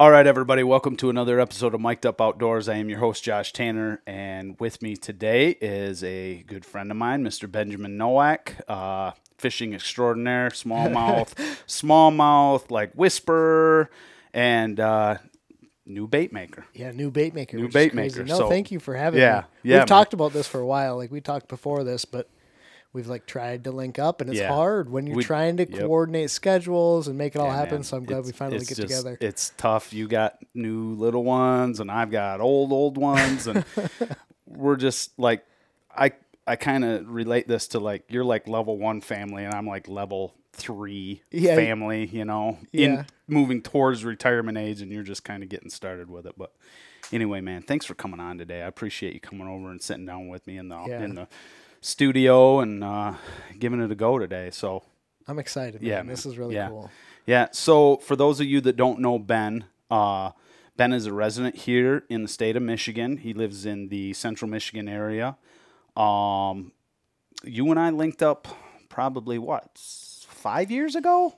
All right, everybody, welcome to another episode of Mic'd Up Outdoors. I am your host, Josh Tanner, and with me today is a good friend of mine, Mr. Benjamin Nowak, uh, fishing extraordinaire, smallmouth, smallmouth, like whisperer, and uh, new bait maker. Yeah, new bait maker. New bait maker, No, so- thank you for having Yeah, me. yeah, We've man. talked about this for a while. Like we talked before this, but we've like tried to link up, and it's Yeah. hard when you're We- trying to yep. coordinate schedules and make it all Yeah, happen. man. So I'm glad It's- we finally get just- together. It's tough. You got new little ones, and I've got old old ones, and we're just like, I I kind of relate this to like you're like level one family, and I'm like level three Yeah. family. You know, in moving towards retirement age, and you're just kind of getting started with it. But anyway, man, thanks for coming on today. I appreciate you coming over and sitting down with me in the Yeah. in the studio and uh, giving it a go today. So I'm excited. Man. Yeah, this is really Yeah. cool. yeah. So for those of you that don't know Ben, uh, Ben is a resident here in the state of Michigan. He lives in the central Michigan area. Um, you and I linked up probably what five years ago,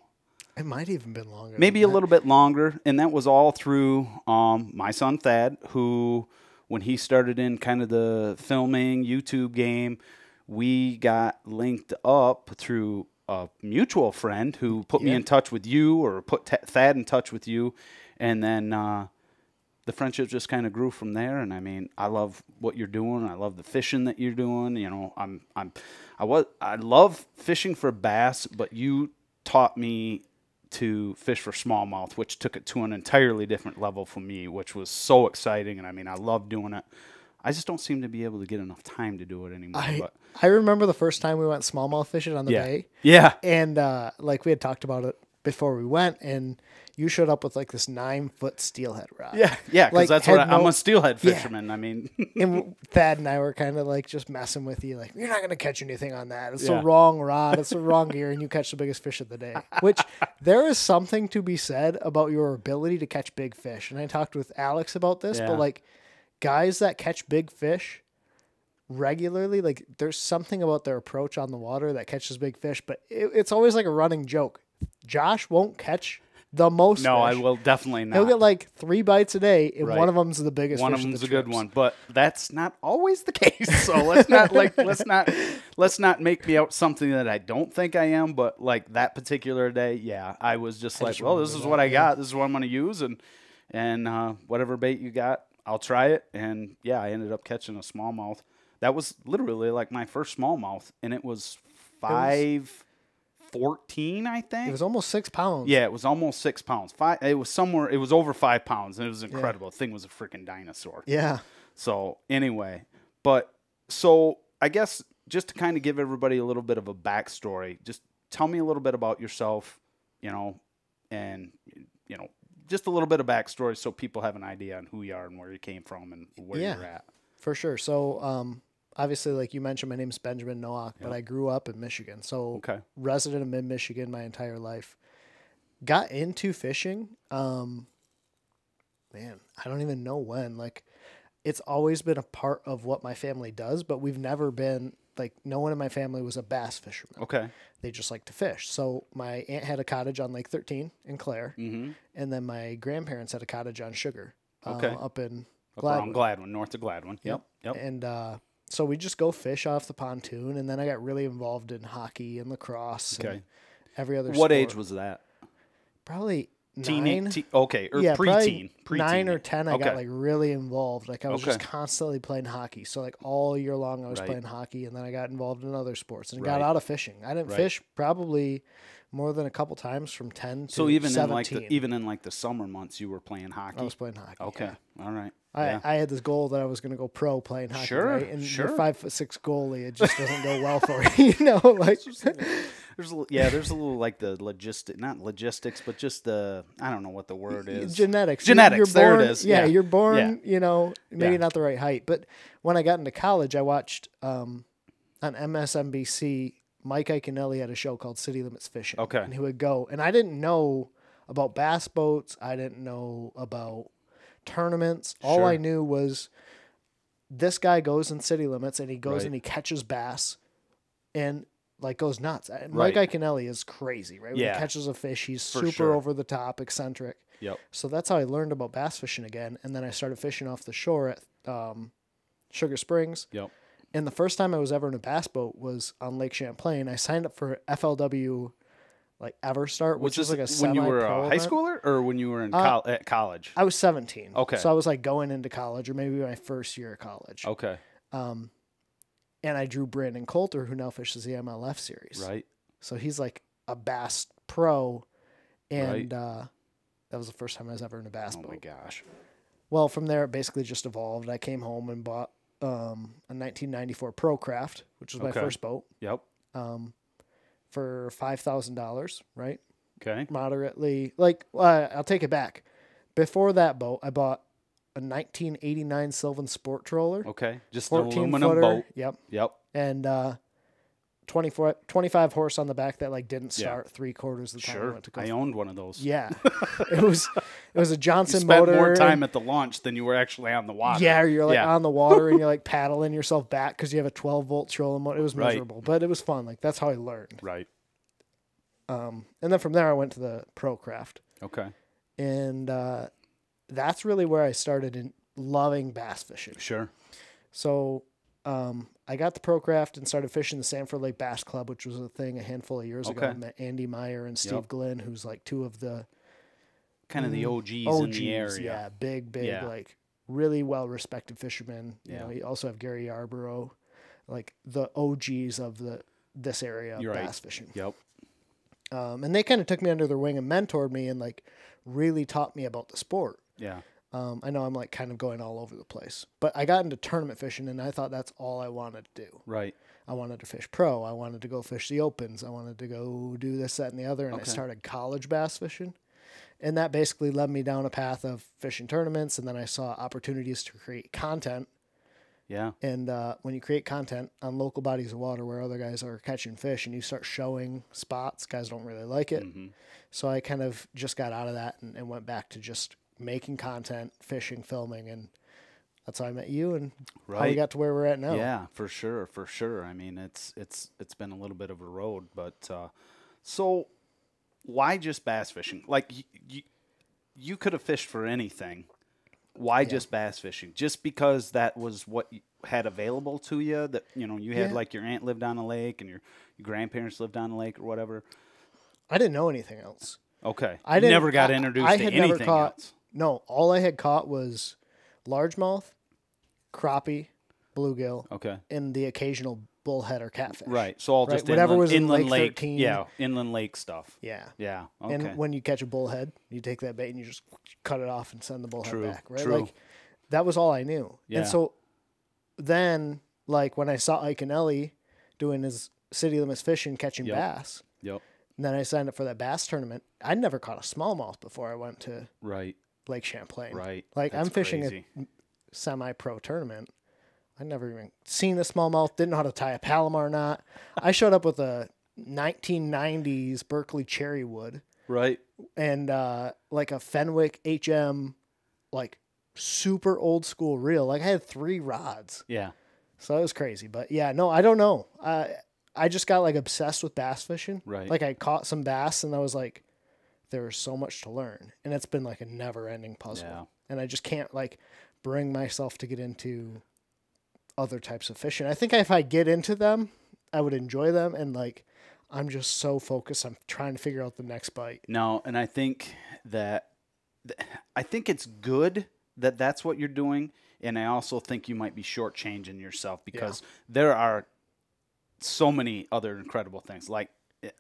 It might even been longer. maybe a that. little bit longer, and that was all through um, my son Thad, who when he started in kind of the filming YouTube game, we got linked up through a mutual friend who put me in touch with you or put Th- Thad in touch with you, and then uh, the friendship just kind of grew from there. And I mean, I love what you're doing. I love the fishing that you're doing. You know, I'm I'm I was I love fishing for bass, but you taught me to fish for smallmouth, which took it to an entirely different level for me, which was so exciting. And I mean, I love doing it. I just don't seem to be able to get enough time to do it anymore. I, but I remember the first time we went smallmouth fishing on the yeah, bay, yeah, and uh, like we had talked about it before we went, and you showed up with like this nine foot steelhead rod. yeah, yeah. Because Like, that's what I, no- a steelhead Yeah. fisherman. I mean, and Thad and I were kind of like just messing with you, like you're not gonna catch anything on that. It's Yeah. the wrong rod. It's the wrong gear, and you catch the biggest fish of the day. Which there is something to be said about your ability to catch big fish. And I talked with Alex about this, Yeah. but like guys that catch big fish regularly, like there's something about their approach on the water that catches big fish. But it, it's always like a running joke. Josh won't catch the most. no, I will definitely not. He'll get like three bites a day, and Right. one of them's the biggest. one of fish them's the a good one, but that's not always the case. So let's not like let's not let's not make me out something that I don't think I am. But like that particular day, yeah, I was just like, just well, this is what I got. This is what I'm going to use, and and uh, whatever bait you got, I'll try it. And yeah, I ended up catching a smallmouth. That was literally like my first smallmouth, and it was five fourteen, I think. It was almost six pounds. Yeah, it was almost six pounds. Five. It was somewhere. It was over five pounds, and it was incredible. The thing was a freaking dinosaur. Yeah. So anyway, but so I guess just to kind of give everybody a little bit of a backstory, just tell me a little bit about yourself, you know, and you know, just a little bit of backstory so people have an idea on who you are and where you came from and where Yeah. you're at. For sure. So, um, obviously, like you mentioned, my name's Benjamin Nowak, but I grew up in Michigan. So, Okay. resident of mid Michigan my entire life. Got into fishing. Um, man, I don't even know when. Like, it's always been a part of what my family does, but we've never been like no one in my family was a bass fisherman. Okay. They just like to fish. So my aunt had a cottage on Lake 13 in Clare, Mm-hmm. and then my grandparents had a cottage on Sugar, uh, Okay. up in Gladwin. Gladwin, north of Gladwin. Yep. Yep. And uh, so we just go fish off the pontoon, and then I got really involved in hockey and lacrosse Okay. and every other. What age was that? probably Teen, okay, or yeah, preteen. preteen. nine or ten. I okay. got like really involved. Like I was just constantly playing hockey. So like all year long, I was Right. playing hockey, and then I got involved in other sports and Right. got out of fishing. I didn't Right. fish probably more than a couple times from ten to So even seventeen. in like the even in like the summer months, you were playing hockey. I was playing hockey. okay, yeah. all right. I, yeah. I had this goal that I was going to go pro playing hockey, Sure, right? And sure. you're five foot six goalie, it just doesn't go well for you, you know. Like, There's a, yeah, there's a little like the logistic, not logistics, but just the I don't know what the word is. genetics. You're- Genetics, You're there it born, is, Yeah, yeah. you're born. Yeah. You know, maybe Yeah. not the right height. But when I got into college, I watched um, on MSNBC. Mike Iaconelli had a show called City Limits Fishing. Okay. and he would go, and I didn't know about bass boats. I didn't know about tournaments. All Sure. I knew was this guy goes in city limits and he goes Right. and he catches bass and like goes nuts. And Right. Mike Iaconelli is crazy, right? When Yeah. he catches a fish, he's For super sure. over the top, eccentric. Yep. So that's how I learned about bass fishing again. And then I started fishing off the shore at um, Sugar Springs. Yep. And the first time I was ever in a bass boat was on Lake Champlain. I signed up for FLW, like EverStart, which is like a when you were a high event. schooler or when you were in Uh, col- at college? I was 17. Okay. So I was like going into college or maybe my first year of college. Okay. Um, and I drew Brandon Coulter, who now fishes the MLF series. Right. So he's like a bass pro. And Right. uh, that was the first time I was ever in a bass Oh boat. Oh my gosh. Well, from there, it basically just evolved. I came home and bought um, a 1994 Pro Craft, which was my first boat, Yep. um, for $5,000, right? Okay. Moderately. Like, uh, I'll take it back. Before that boat, I bought a 1989 Sylvan Sport Troller, Okay. Just an 14 aluminum footer. boat. Yep. Yep. And uh, 24, 25 horse on the back that like didn't Yeah. start three quarters of the time Sure. went to go. I owned one of those. yeah. it was it was a You Johnson spent motor. more and- time at the launch than you were actually on the water. Yeah, you're like Yeah. on the water and you're like paddling yourself back because you have a 12 volt trolling motor. It was Right. miserable, but it was fun. Like that's how I learned. Right. Um, and then from there, I went to the pro craft, Okay. and uh, that's really where I started in loving bass fishing. Sure. So um, I got the pro craft and started fishing the Sanford Lake Bass Club, which was a thing a handful of years ago. I met Andy Meyer and Steve Yep. Glenn, who's like two of the Kind of the OGs, OGs. in the area. Yeah, big, big, Yeah. like really well respected fishermen. You Yeah. know, you also have Gary Yarborough, like the OGs of the this area of You're right. bass fishing. Yep. Um, and they kind of took me under their wing and mentored me and like really taught me about the sport. Yeah. Um, I know I'm like kind of going all over the place, but I got into tournament fishing and I thought that's all I wanted to do. Right. I wanted to fish pro. I wanted to go fish the opens. I wanted to go do this, that, and the other. And I started college bass fishing. And that basically led me down a path of fishing tournaments. And then I saw opportunities to create content. Yeah. And uh, when you create content on local bodies of water where other guys are catching fish and you start showing spots, guys don't really like it. hmm So I kind of just got out of that and, and went back to just making content, fishing, filming. And that's how I met you and how we got to where we're at now. Yeah, for sure, for sure. I mean, it's it's it's been a little bit of a road, but uh, so why just bass fishing? Like you, you, you could have fished for anything. Why just bass fishing? Just because that was what you had available to you? That you know, you had Yeah. like your aunt lived on a lake and your, your grandparents lived on a lake or whatever. I didn't know anything else. Okay, I never got I- introduced I to had anything never caught, else. No, all I had caught was largemouth, crappie, bluegill, Okay, and the occasional bullhead or catfish. right. So all Right, just whatever inland, was in inland Lake lake, 13. yeah, inland lake stuff. Yeah. Yeah. Okay. And when you catch a bullhead, you take that bait and you just cut it off and send the bullhead True, back. Right. true. Like that was all I knew. Yeah. And so then, like when I saw Iaconelli doing his city limits fishing, catching Yep. bass, yep. and then I signed up for that bass tournament. I'd never caught a smallmouth before I went to Right. Lake Champlain. Right. Like That's I'm fishing crazy. a semi-pro tournament. I never even seen a smallmouth. Didn't know how to tie a Palomar knot. I showed up with a 1990s Berkley cherry wood Right. and uh, like a Fenwick HM, like super old school reel. Like I had three rods, Yeah. so it was crazy. But yeah, no, I don't know. Uh, I just got like obsessed with bass fishing. Right. Like I caught some bass and I was like, there's so much to learn, and it's been like a never-ending puzzle. Yeah. And I just can't like bring myself to get into other types of fishing. I think if I get into them, I would enjoy them, and like I'm just so focused. I'm trying to figure out the next bite. No, and I think that I think it's good that that's what you're doing, and I also think you might be shortchanging yourself because there are so many other incredible things. Like, eh,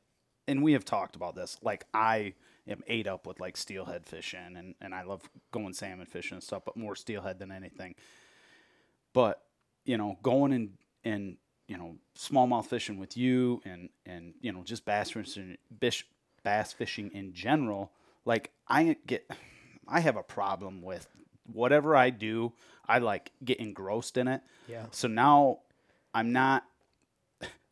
and we have talked about this. Like, I am ate up with like steelhead fishing, and and I love going salmon fishing and stuff, but more steelhead than anything. But you know, going and and you know smallmouth fishing with you, and and you know just bass fishing, bish, bass fishing in general. Like I get, I have a problem with whatever I do. I like get engrossed in it. Yeah. So now I'm not,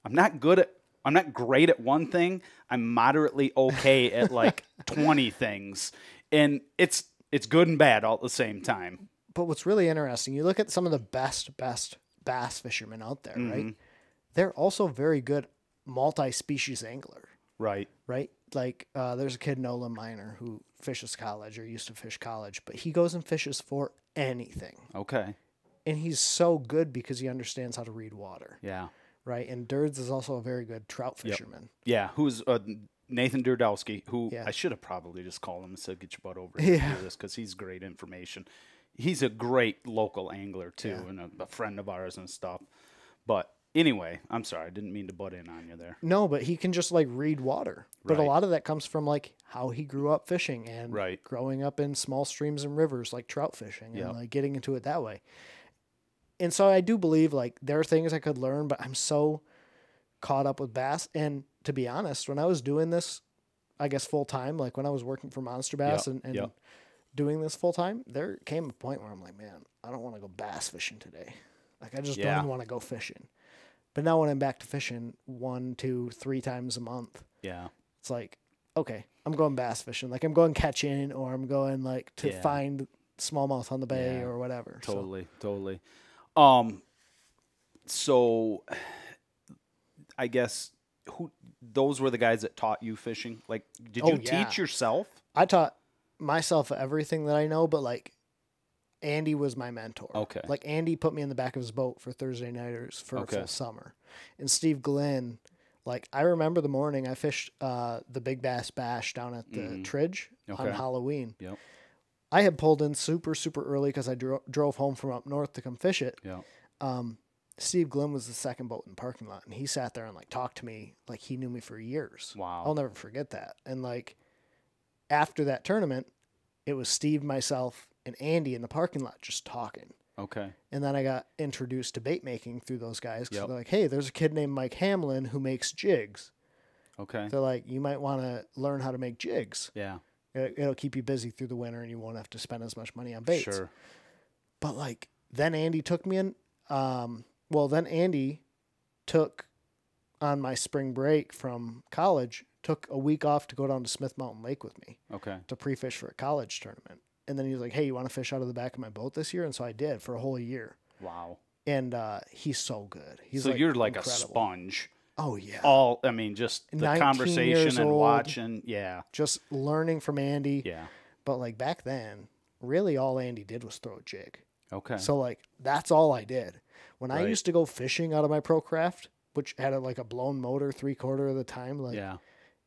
I'm not good at. I'm not great at one thing. I'm moderately okay at like 20 things. And it's it's good and bad all at the same time. But what's really interesting, you look at some of the best, best bass fishermen out there, Mm-hmm. right? They're also very good multi-species angler, Right. right? Like uh, there's a kid Nolan Miner who fishes college or used to fish college, but he goes and fishes for anything, Okay. and he's so good because he understands how to read water, Yeah. Right? And Durds is also a very good trout fisherman. Yeah. Who's uh, Nathan Durdowski? Who Yeah. I should have probably just called him and said, "Get your butt over here Yeah. this," because he's great information. He's a great local angler too, Yeah. and a, a friend of ours and stuff. But anyway, I'm sorry, I didn't mean to butt in on you there. No, but he can just like read water. But a lot of that comes from like how he grew up fishing and Right. growing up in small streams and rivers like trout fishing Yep. and like getting into it that way. And so I do believe like there are things I could learn, but I'm so caught up with bass. And to be honest, when I was doing this, I guess full time, like when I was working for Monster Bass Yep, and, and yep. doing this full time, there came a point where I'm like, man, I don't want to go bass fishing today. Like I just Yeah. don't want to go fishing. But now when I'm back to fishing one, two, three times a month, Yeah. it's like, okay, I'm going bass fishing. Like I'm going catching or I'm going like to Yeah. find smallmouth on the bay Yeah, or whatever. So, Totally, totally. Um, so I guess who those were the guys that taught you fishing? Like, did Oh, you yeah. teach yourself? I taught myself everything that I know, but like Andy was my mentor. Okay. Like Andy put me in the back of his boat for Thursday nighters for Okay. a full summer. And Steve Glenn, like I remember the morning I fished uh, the Big Bass Bash down at the Tridge on Mm-hmm. Okay. Halloween. Yep. I had pulled in super, super early because I dro- drove home from up north to come fish it. Yeah. um, Steve Glenn was the second boat in the parking lot, and he sat there and like talked to me like he knew me for years. Wow. I'll never forget that. And like after that tournament, it was Steve, myself, and Andy in the parking lot just talking. Okay. And then I got introduced to bait making through those guys because Yep. they're like, "Hey, there's a kid named Mike Hamlin who makes jigs." Okay. They're like, "You might want to learn how to make jigs. Yeah. It- It'll keep you busy through the winter, and you won't have to spend as much money on baits." Sure. But like then Andy took me in. Um, well, then Andy took on my spring break from college. Took a week off to go down to Smith Mountain Lake with me Okay. to pre-fish for a college tournament. And then he was like, "Hey, you want to fish out of the back of my boat this year?" And so I did for a whole year. Wow. And uh, he's so good. He's so like you're like a sponge. Oh yeah, All I mean, just the conversation and old. watching. Yeah. just learning from Andy. Yeah. But like back then, really all Andy did was throw a jig. Okay. So like that's all I did. When I used to go fishing out of my pro craft, which had a, like a blown motor three quarter of the time, like yeah.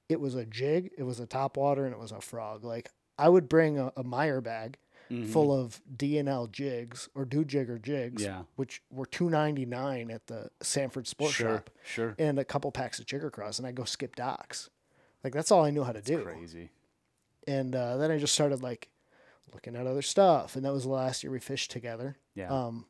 it was a jig, it was a top water, and it was a frog. Like I would bring a, a Meijer bag Mhm. full of DNL jigs or do jigger jigs, Yeah. which were two ninety nine at the Sanford Sports Sure. Shop, Sure. and a couple packs of jigger cross, and I go skip docks. Like that's all I knew how to do. Crazy. And uh, then I just started like looking at other stuff, and that was the last year we fished together. Yeah. Um,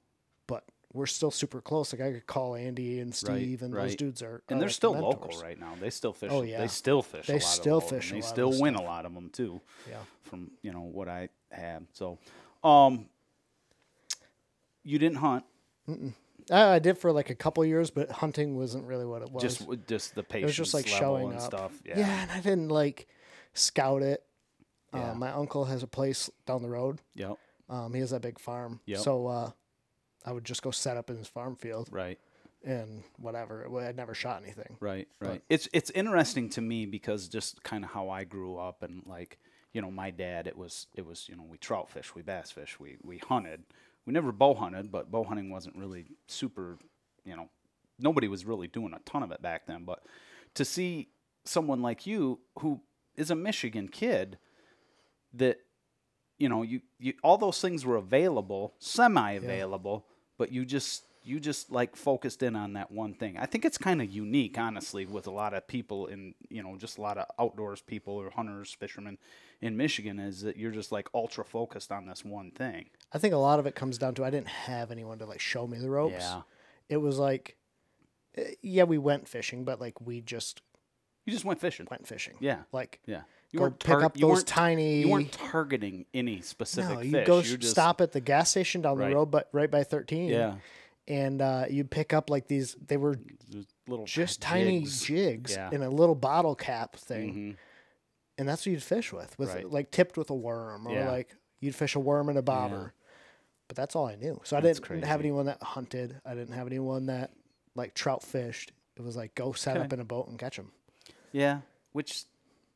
but we're still super close. Like I could call Andy and Steve, and those dudes are. and they're like still mentors. local right now. They still fish. Oh, yeah. They still fish. They a lot still fish a They still win stuff. a lot of them too. Yeah. From you know what I had. So, um, you didn't hunt. I, I did for like a couple years, but hunting wasn't really what it was. Just just the patience. it was just like showing and up. stuff. Yeah. yeah, and I didn't like scout it. Yeah. Uh, my uncle has a place down the road. Yep. Um, he has that big farm. Yep. So uh, I would just go set up in his farm field Right. and whatever. Well, I'd never shot anything. Right, But- right. It's it's interesting to me because just kind of how I grew up and like you know my dad it was it was you know we trout fish we bass fish we we hunted. We never bow hunted but bow hunting wasn't really super you know nobody was really doing a ton of it back then. But to see someone like you who is a Michigan kid that you know you, you all those things were available semi available but you just you just like focused in on that one thing i think it's kind of unique honestly with a lot of people in you know just a lot of outdoors people or hunters fishermen in michigan is that you're just like ultra focused on this one thing I think a lot of it comes down to I didn't have anyone to like show me the ropes. yeah It was like, eh, yeah, we went fishing, but like we just you just went fishing went fishing. yeah Like yeah you go weren't pick up you those tiny. you weren't targeting any specific no, you fish go You're just, stop at the gas station down Right. the road, but right by thirteen. yeah and uh, you pick up like these. They were little just tiny jigs. jigs Yeah. in a little bottle cap thing, Mhm. and that's what you'd fish with, with Right. like tipped with a worm, or Yeah. like you'd fish a worm in a bobber. But that's all I knew. So I didn't have anyone that hunted. I didn't have anyone that like trout fished. It was like go set Okay. up in a boat and catch them. Yeah, which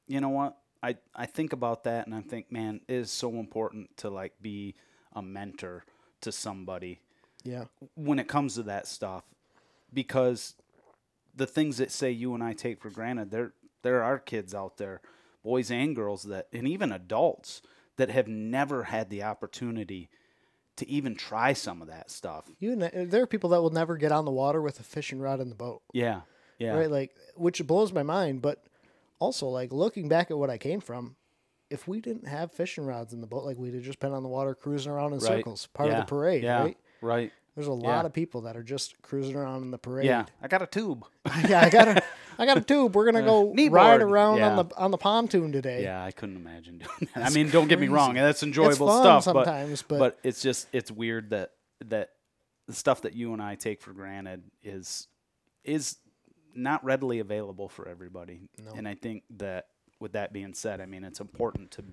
you know what? I I think about that and I think man, it is so important to like be a mentor to somebody Yeah. when it comes to that stuff because the things that say you and I take for granted, there there are kids out there, boys and girls that and even adults that have never had the opportunity to even try some of that stuff. You ne- uh, there are people that will never get on the water with a fishing rod in the boat. Yeah. Yeah. Right? Like which blows my mind, but also like looking back at what I came from, if we didn't have fishing rods in the boat, like we'd have just been on the water cruising around in Right. circles, part Yeah. of the parade, Yeah. right? Right. There's a lot of people that are just cruising around in the parade. Yeah. I got a tube. yeah, I got a, I got a tube. We're gonna go uh, knee ride around Yeah. on the on the pontoon today. Yeah, I couldn't imagine doing that. I mean, don't get me wrong, crazy. that's enjoyable stuff, sometimes, but- but it's just it's weird that that the stuff that you and I take for granted is is not readily available for everybody. And I think that with that being said, I mean, it's important to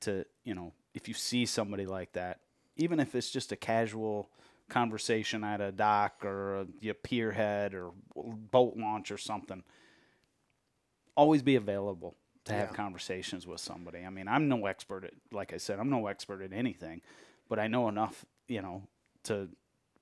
to, you know, if you see somebody like that, even if it's just a casual conversation at a dock or a, a pier head or boat launch or something, always be available to have Yeah. conversations with somebody. I mean, I'm no expert at, like I said, I'm no expert at anything, but I know enough, you know, to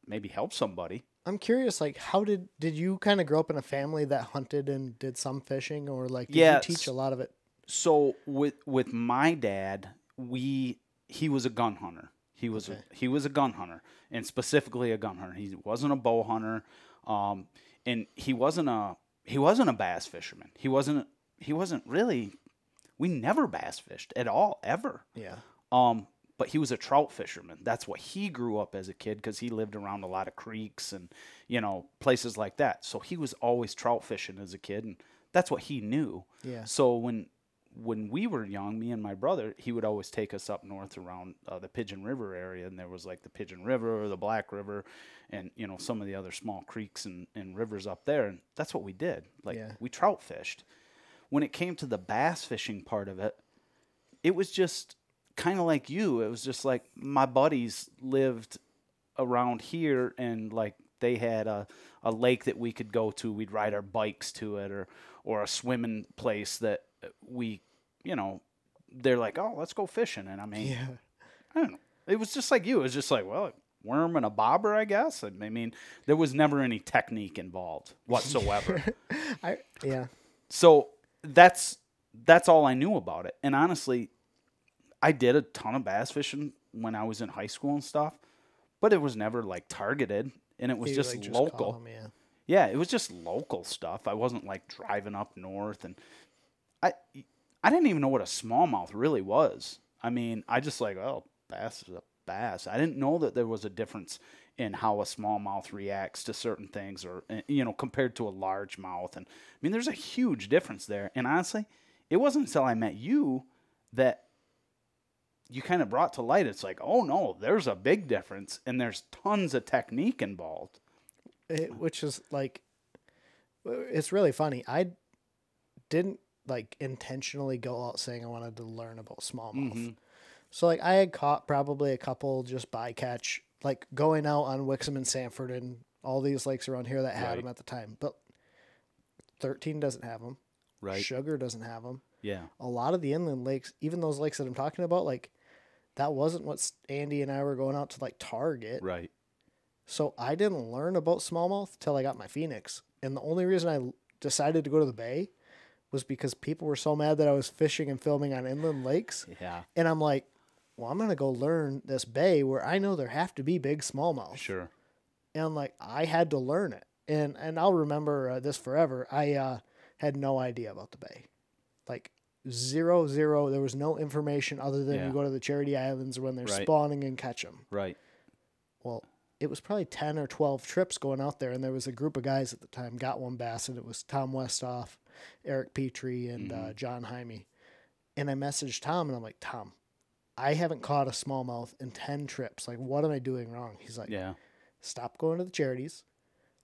maybe help somebody. I'm curious, like, how did did you kind of grow up in a family that hunted and did some fishing, or like did you teach a lot of it? So with with my dad, we he was a gun hunter. He was Okay. a, he was a gun hunter, and specifically a gun hunter. He wasn't a bow hunter, um, and he wasn't a he wasn't a bass fisherman. He wasn't he wasn't really. We never bass fished at all ever. Yeah, Um, but he was a trout fisherman. That's what he grew up as a kid because he lived around a lot of creeks and you know places like that. So he was always trout fishing as a kid, and that's what he knew. Yeah. So when when we were young, me and my brother, he would always take us up north around uh, the Pigeon River area, and there was like the Pigeon River or the Black River, and you know some of the other small creeks and, and rivers up there, and that's what we did. Like Yeah. we trout fished. When it came to the bass fishing part of it, it was just kind of like you. It was just like my buddies lived around here and like they had a, a lake that we could go to. We'd ride our bikes to it or or a swimming place that we, you know, they're like, "Oh, let's go fishing." And I mean, yeah, I don't know. It was just like you. It was just like, well, a worm and a bobber, I guess. I mean, there was never any technique involved whatsoever. I yeah. So that's that's all I knew about it. And honestly, I did a ton of bass fishing when I was in high school and stuff, but it was never like targeted and it was You, just like, local. 'em, yeah. Yeah, it was just local stuff. I wasn't like driving up north and I I didn't even know what a smallmouth really was. I mean, I just like, oh, bass is a bass. I didn't know that there was a difference in how a smallmouth reacts to certain things or uh, you know, compared to a largemouth and I mean, there's a huge difference there. And honestly, it wasn't until I met you that you kind of brought to light it's like, "Oh no, there's a big difference and there's tons of technique involved." It, which is like, it's really funny. I didn't like intentionally go out saying I wanted to learn about smallmouth. Mhm. So like I had caught probably a couple just bycatch, like going out on Wixom and Sanford and all these lakes around here that had Right. them at the time. But thirteen doesn't have them. Right. Sugar doesn't have them. Yeah. A lot of the inland lakes, even those lakes that I'm talking about, like that wasn't what Andy and I were going out to like target. Right. So I didn't learn about smallmouth till I got my Phoenix. And the only reason I decided to go to the bay was because people were so mad that I was fishing and filming on inland lakes. Yeah. And I'm like, well, I'm going to go learn this bay where I know there have to be big smallmouth. Sure. And I'm like, I had to learn it. And and I'll remember uh, this forever. I uh, had no idea about the bay. Like zero, zero. There was no information other than Yeah. you go to the Charity Islands when they're Right. spawning and catch them. Right. Well, it was probably 10 or 12 trips going out there. And there was a group of guys at the time, got one bass, and it was Tom Westoff, Eric Petrie, and Mm-hmm. uh, John Jaime. And I messaged Tom and I'm like, Tom, I haven't caught a smallmouth in 10 trips. Like, what am I doing wrong? He's like, Yeah. stop going to the charities,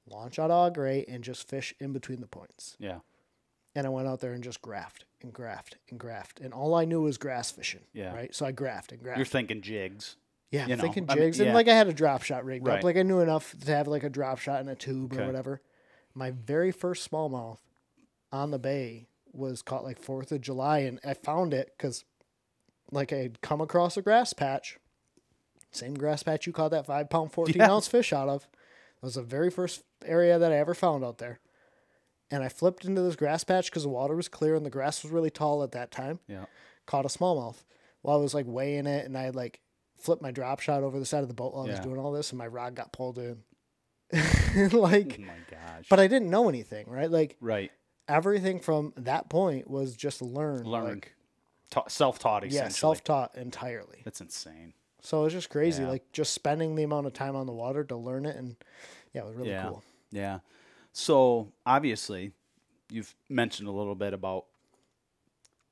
launch out Au Gres, and just fish in between the points. Yeah. And I went out there and just graft and graft and graft. And all I knew was grass fishing. Yeah. Right. So I graft and graft. You're thinking jigs. Yeah, you know, thinking I mean, jigs, and like I had a drop shot rigged Right. up. Like I knew enough to have like a drop shot in a tube or whatever. my very first smallmouth on the bay was caught like Fourth of July, and I found it because like I had come across a grass patch, same grass patch you caught that five pound fourteen Yeah. ounce fish out of. That was the very first area that I ever found out there. And I flipped into this grass patch because the water was clear and the grass was really tall at that time. Yeah. Caught a smallmouth while I was like weighing it, and I had like flipped my drop shot over the side of the boat while I was doing all this, and my rod got pulled in. Oh like, my gosh. but I didn't know anything, right? Like right. Everything from that point was just learn, Learn. like, Ta- self-taught yeah, self-taught entirely. That's insane. So it was just crazy, Yeah. like just spending the amount of time on the water to learn it, and yeah, it was really yeah. cool. Yeah. So obviously, you've mentioned a little bit about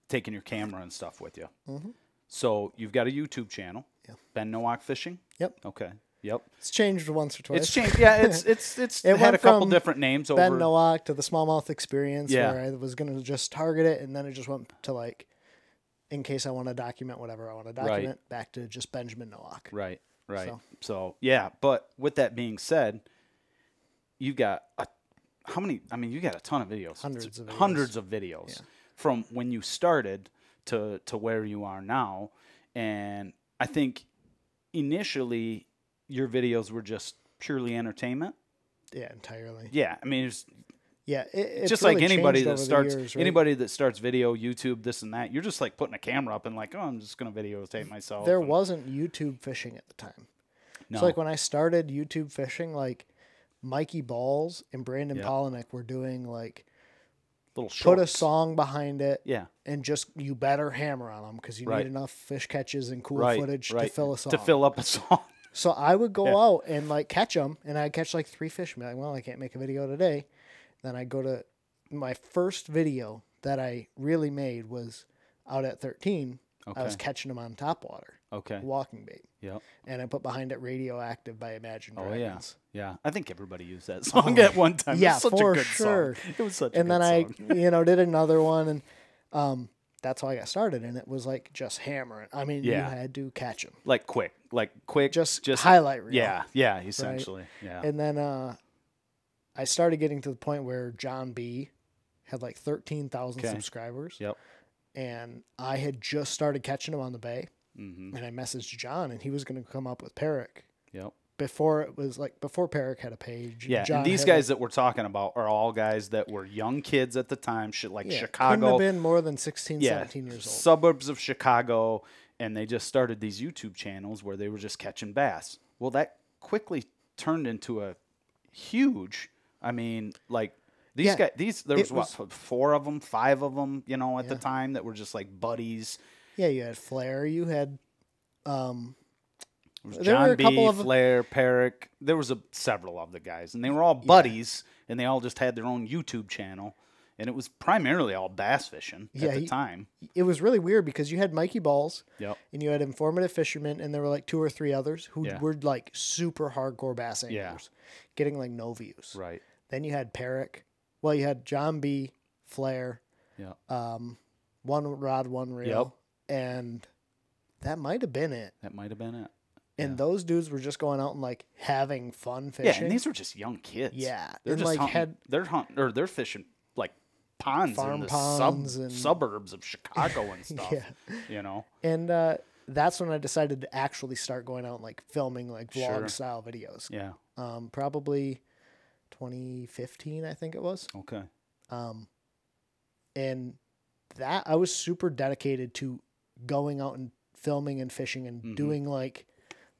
taking your camera and stuff with you. Mm-hmm. So you've got a YouTube channel. Yeah. Ben Nowak Fishing. Yep, Okay. Yep. it's changed once or twice. It's changed. Yeah. It's it's it's It had a couple different names Ben over. Nowak to the smallmouth experience, Yeah. where I was gonna just target it, and then it just went to like, in case I want to document whatever I want to document, back to just Benjamin Nowak. Right. Right. So- So. yeah, but with that being said, you've got a how many? I mean, you got a ton of videos. Hundreds of videos. Hundreds of videos from when you started to to where you are now, and I think initially your videos were just purely entertainment. Yeah, entirely. Yeah, I mean, it's Yeah, it, it's just really like anybody that starts years, right? anybody that starts video, YouTube, this and that. You're just like putting a camera up and like, oh, I'm just gonna videotape myself. There and- wasn't YouTube fishing at the time. no, So like when I started YouTube fishing, like Mikey Balls and Brandon Yeah. Palaniuk were doing like little put a song behind it Yeah, and just you better hammer on them because you Right. need enough fish catches and cool right, footage right. to fill a song. to fill up a song. So I would go Yeah. out and like catch them, and I'd catch like three fish. And be like, well, I can't make a video today. Then I go to my first video that I really made was out at 13. I was catching them on top water, Okay. walking bait, Yep. and I put behind it "Radioactive" by Imagine Oh yeah. Yeah. I think everybody used that song at one time. Yeah, such for a good sure. Song. It was such a and a then good I, you know, did another one, and um, that's how I got started. And it was like just hammering. I mean, Yeah. you had to catch them, like quick, like quick, just, just highlight reel. yeah, yeah, essentially, yeah. And then uh, I started getting to the point where John B had like 13,000 Okay. subscribers. Yep. And I had just started catching him on the bay. Mm-hmm. And I messaged John, and he was going to come up with Perrick Yep. before it was like before Perrick had a page. Yeah, John and these guys that we're talking about are all guys that were young kids at the time, shit like yeah, couldn't Chicago, have been more than 16, yeah, 17 years old. suburbs of Chicago, and they just started these YouTube channels where they were just catching bass. Well, that quickly turned into a huge. I mean, like these Yeah, guys. These there was, it what four of them, five of them, you know, at the time that were just like buddies. Yeah, you had Flair, you had um There John were a B, couple of- Flair, Perrick. There was a several of the guys, and they were all buddies, and they all just had their own YouTube channel, and it was primarily all bass fishing Yeah, at the he- time. it was really weird because you had Mikey Balls Yep. and you had informative fishermen and there were like two or three others who Yeah. were like super hardcore bass anglers Yeah. getting like no views. Right. Then you had Perrick. Well, you had John B, Flair, Yeah. um, one rod, one reel, and that might have been it. That might have been it. And Yeah. those dudes were just going out and like having fun fishing. Yeah, and these were just young kids. Yeah, they're and, just like, hunting, had- they're hunting or they're fishing ponds Farm in the ponds sub- and- suburbs of Chicago and stuff. Yeah. You know. and uh, that's when I decided to actually start going out and like filming like vlog Sure. style videos. Yeah. Um, probably 2015, I think it was. Okay. Um, and that I was super dedicated to going out and filming and fishing and Mhm. doing like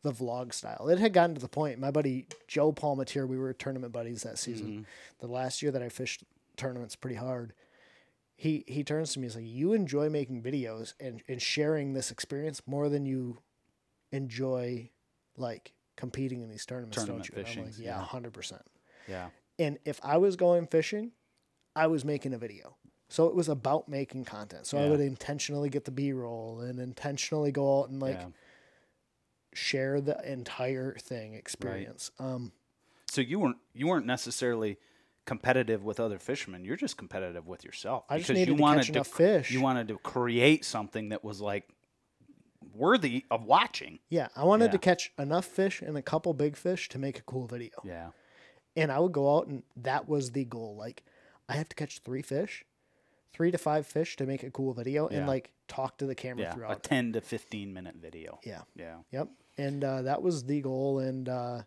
the vlog style. It had gotten to the point. My buddy Joe Palmatier, we were tournament buddies that season. Mhm. The last year that I fished tournaments pretty hard. He he turns to me. He's like, "You enjoy making videos and and sharing this experience more than you enjoy like competing in these tournaments, Tournament don't you?" I'm like, "Yeah, yeah. hundred percent." Yeah. And if I was going fishing, I was making a video. So it was about making content. So I would intentionally get the B roll and intentionally go out and like yeah. share the entire thing experience. Um, So you weren't you weren't necessarily competitive with other fishermen. You're just competitive with yourself I just because needed you to wanted catch to enough fish. You wanted to create something that was like worthy of watching. yeah, I wanted to catch enough fish and a couple big fish to make a cool video. Yeah. And I would go out and that was the goal. Like I have to catch three fish, three to five fish to make a cool video and like talk to the camera Yeah, a throughout. it. ten to fifteen minute video. Yeah. Yeah. Yep. And uh, that was the goal. And uh,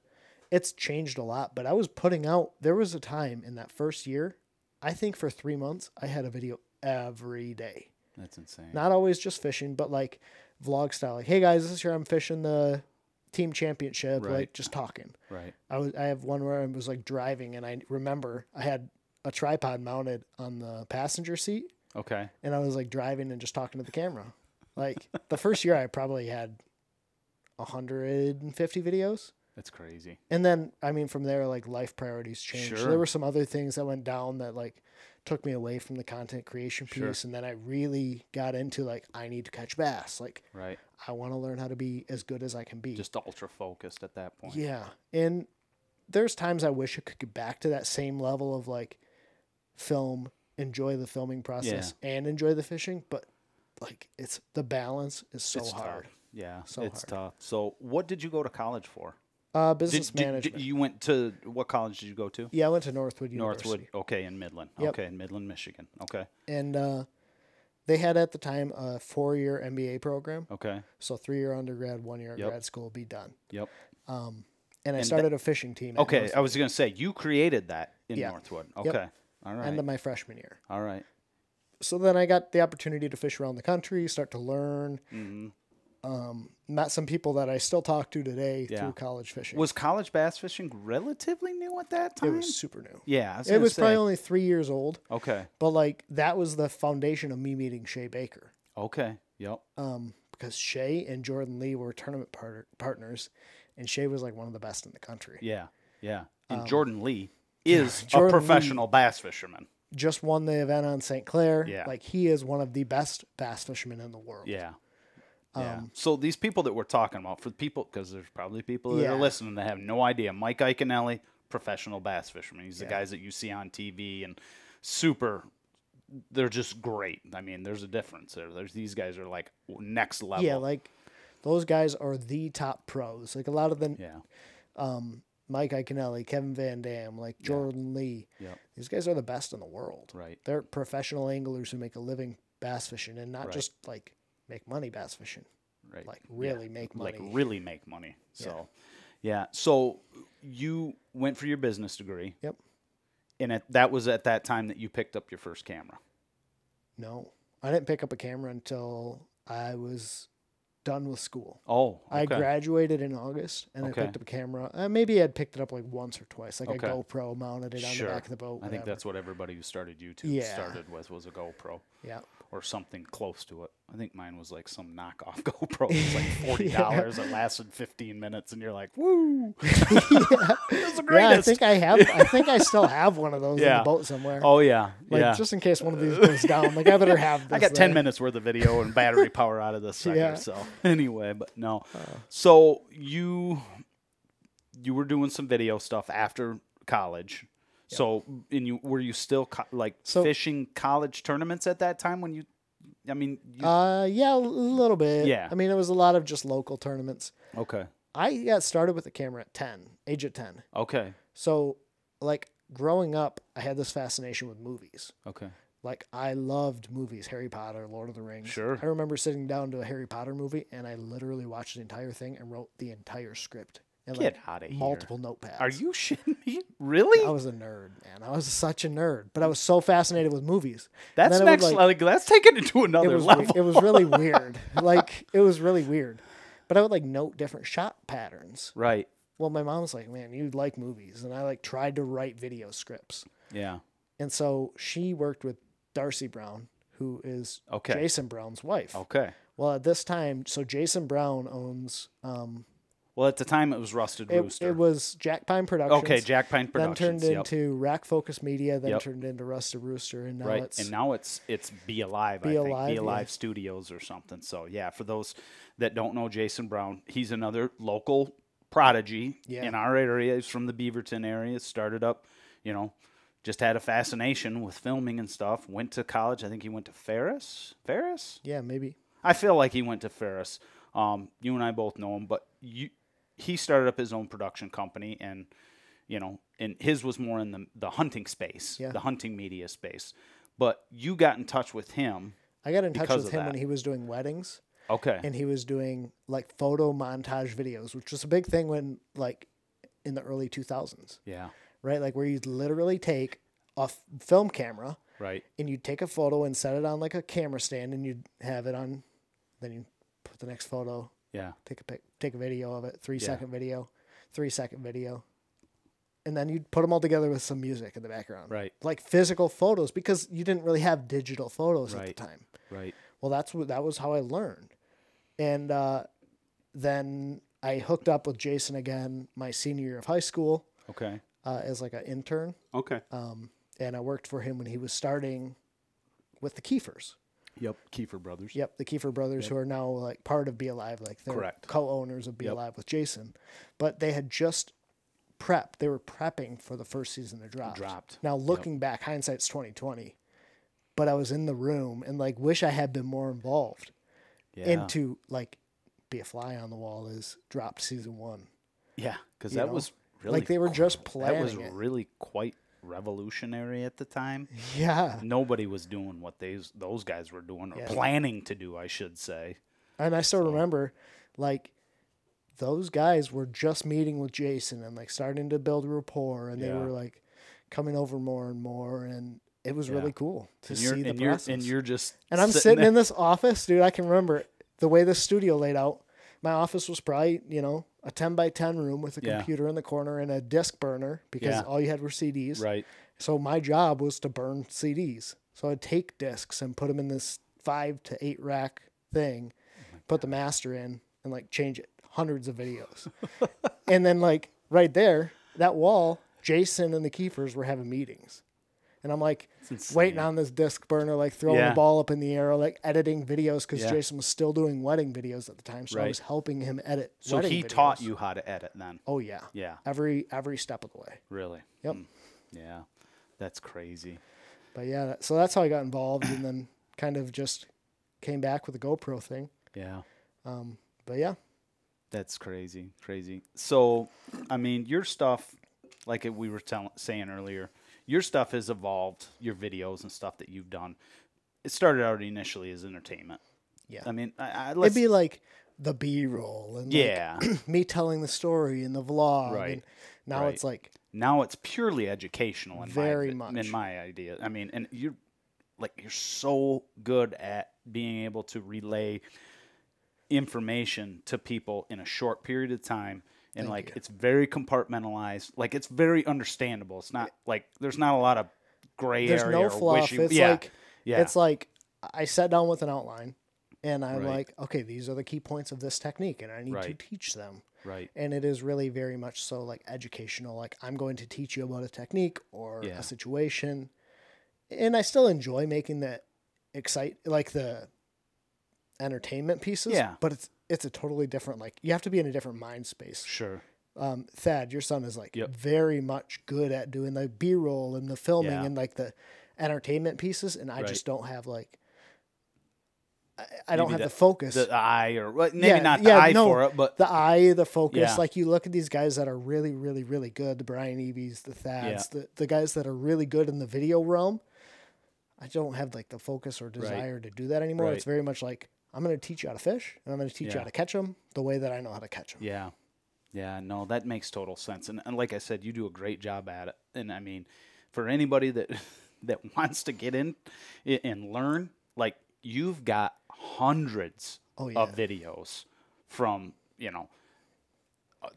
it's changed a lot. But I was putting out, there was a time in that first year, I think for three months, I had a video every day. That's insane. Not always just fishing, but like vlog style. Like, hey guys, this year I'm fishing the team championship, Right. like just talking. right. I was I have one where I was like driving and I remember I had a tripod mounted on the passenger seat Okay. and I was like driving and just talking to the camera. Like the first year I probably had 150 videos. That's crazy. And then I mean from there like life priorities changed. Sure. There were some other things that went down that like took me away from the content creation Sure. piece and then I really got into like I need to catch bass. Like Right. I want to learn how to be as good as I can be. Just ultra focused at that point. Yeah. And there's times I wish I could get back to that same level of like film, enjoy the filming process and enjoy the fishing, but like it's the balance is so it's hard. tough. Yeah, So it's hard. tough. So, what did you go to college for? Uh business did- did- management. you went to what college did you go to? yeah, I went to Northwood University. Northwood. Okay, in Midland. Yep. Okay, in Midland, Michigan. Okay. And uh they had at the time a four year MBA program. Okay. So three year undergrad, one year Yep. grad school be done. Yep. Um and I And started a fishing team at Okay, Northwood I was gonna say you created that in Yeah. Northwood. Yep. Okay. All right. end of my freshman year. All right. so then I got the opportunity to fish around the country, start to learn. Mm-hmm. Um, met some people that I still talk to today Yeah. through college fishing. Was college bass fishing relatively new at that time? it was super new. Yeah, was It was say. probably only three years old, okay. but like that was the foundation of me meeting Shay Baker. Okay. Yep. Um, because Shay and Jordan Lee were tournament part- partners, and Shay was like one of the best in the country. Yeah. Yeah. And Jordan Lee is Um, Jordan a professional bass fisherman. Just won the event on St. Clair. Yeah. Like he is one of the best bass fishermen in the world. Yeah. Yeah. Um, so these people that we're talking about, for people, because there's probably people that Yeah. are listening that have no idea. Mike Iaconelli, professional bass fisherman. He's the guys that you see on TV and super. They're just great. I mean, there's a difference there. There's these guys are like next level. Yeah, like those guys are the top pros. Like a lot of them. yeah. um, Mike Iaconelli, Kevin Van Dam, like Jordan Lee. Yep. These guys are the best in the world. Right. They're professional anglers who make a living bass fishing and not Right. just like make money bass fishing. Right. Like Yeah. really make money. Like really make money. So, yeah. So you went for your business degree, Yep. and at, that was at that time that you picked up your first camera. No, I didn't pick up a camera until I was done with school. Oh, I graduated in August and Okay. I picked up a camera. Uh, maybe I'd picked it up like once or twice, like Okay. a GoPro mounted it on Sure. the back of the boat. I think that's what everybody who started YouTube Yeah. started with was a GoPro yeah. Or something close to it. I think mine was like some knockoff GoPro. It was like forty dollars. It lasted fifteen minutes, and you're like, "Woo!" That's the Yeah, I think I have. I think I still have one of those in the boat somewhere. oh yeah, like yeah. just in case one of these goes down. Like I better have. This I got ten there. minutes worth of video and battery power out of this sucker. Yeah. So anyway, but no. Uh. so you you were doing some video stuff after college. So and you were you still co- like So- fishing college tournaments at that time when you? I mean, you, Uh, yeah, a little bit. Yeah. I mean, it was a lot of just local tournaments. okay, I got started with the camera at ten, age of ten. okay, So, like growing up, I had this fascination with movies. okay. Like I loved movies, Harry Potter, Lord of the Rings. Sure. I remember sitting down to a Harry Potter movie and I literally watched the entire thing and wrote the entire script and Get like outta here. multiple notepads. Are you shitting me? Really? I was a nerd, man. I was such a nerd, but I was so fascinated with movies. That's then it would, next. like- Like, that's taken it to another it was level. it was really weird. Like it was really weird. But I would like note different shot patterns. right. Well, my mom was like, "Man, you like movies," and I like tried to write video scripts. Yeah. And so she worked with Darcy Brown, who is Okay. Jason Brown's wife. Okay. Well, at this time, so Jason Brown owns. Um, Well, at the time it was Rusted it, Rooster. it was Jack Pine Productions. okay, Jack Pine Then turned yep. into Rack Focus Media. Then Yep. turned into Rusted Rooster, and now right, it's and now it's it's Be Alive. Be I think Alive, Be yeah. Alive Studios or something. So yeah, for those that don't know Jason Brown, he's another local prodigy Yeah. in our area. He's from the Beaverton area. Started up, you know, just had a fascination with filming and stuff. Went to college. I think he went to Ferris. Ferris. yeah, maybe I feel like he went to Ferris. Um, you and I both know him, but you, he started up his own production company, and you know and his was more in the the hunting space, Yeah. the hunting media space. But you got in touch with him. I got in touch with him when he was doing weddings Okay. and he was doing like photo montage videos, which was a big thing when like in the early 2000s, yeah. right? Like where you'd literally take a f- film camera Right. and you'd take a photo and set it on like a camera stand and you'd have it on then you put the next photo Yeah. take a pic, take a video of it three Yeah. second video three second video and then you'd put them all together with some music in the background Right. like physical photos because you didn't really have digital photos at the time Right. well that's what that was how i learned and uh, then i hooked up with jason again my senior year of high school Okay. uh, as like an intern Okay. um, and i worked for him when he was starting with the Kiefers. Yep. Kiefer Brothers. Yep, the Kiefer brothers, who are now like part of Be Alive, like they're Correct. co-owners of Be Yep. Alive with Jason. But they had just prepped; they were prepping for the first season to drop. Dropped. Now looking back, hindsight's twenty twenty. But I was in the room and like wish I had been more involved. Yeah. And to like be a fly on the wall is dropped season one. yeah. Because that know, was really like they were just planning. that was it. really quite revolutionary at the time. Yeah. Nobody was doing what they those guys were doing or Yeah. planning to do, I should say. And I still remember, like, those guys were just meeting with Jason and like starting to build rapport, and they were like coming over more and more, and it was Yeah. really cool to And see the and you're process. and you're just And I'm sitting in this office, dude. I can remember the way the studio laid out. My office was probably, you know, a 10 by 10 room with a Yeah. computer in the corner and a disc burner because Yeah. all you had were CDs. right. So my job was to burn CDs. So I'd take discs and put them in this five to eight rack thing, oh put the master in, and like change it hundreds of videos. and then like right there, that wall, Jason and the Kiefers were having meetings. And I'm like waiting on this disc burner, like throwing Yeah. the ball up in the air, like editing videos because Yeah. Jason was still doing wedding videos at the time. So I was helping him edit. So he taught you how to edit then. Oh yeah. Yeah. Every every step of the way. Really. Yep. Mm. Yeah. That's crazy. But yeah, so that's how I got involved, and then kind of just came back with the GoPro thing. Yeah. Um, but yeah, That's crazy, crazy. So, I mean, your stuff, like we were tell- saying earlier, your stuff has evolved. Your videos and stuff that you've done, it started out initially as entertainment. yeah, I mean, I, I, it'd be like the B roll and like, yeah. me telling the story in the vlog. Right, And now right. it's like now it's purely educational in Very my, much. in my idea. I mean, and you're like you're so good at being able to relay information to people in a short period of time and Thank like you. it's very compartmentalized like it's very understandable it's not like there's not a lot of gray there's area no or fluff. wishy It's yeah like yeah it's like I sat down with an outline, and I'm Right. like, okay, these are the key points of this technique, and I need to teach them. right And it is really very much so like educational. Like I'm going to teach you about a technique or Yeah. a situation, and I still enjoy making the excite like the entertainment pieces. Yeah. but it's it's a totally different. Like you have to be in a different mind space. sure Um, Thad, your son is like Yep. very much good at doing the B roll and the filming Yeah. and like the entertainment pieces, and I Right. just don't have like. I, I don't have the, focus the eye or maybe Yeah, not the yeah, eye no, for it but the eye, the focus. Like you look at these guys that are really, really, really good, the Brian Evies, the Thads, the, the guys that are really good in the video realm. I don't have like the focus or desire to do that anymore. It's very much like I'm going to teach you how to fish and I'm going to teach you how to catch them the way that I know how to catch them. Yeah. Yeah, no, that makes total sense. And, and like I said, you do a great job at it. And I mean, for anybody that that wants to get in and learn, like you've got hundreds Oh, yeah. of videos from, you know,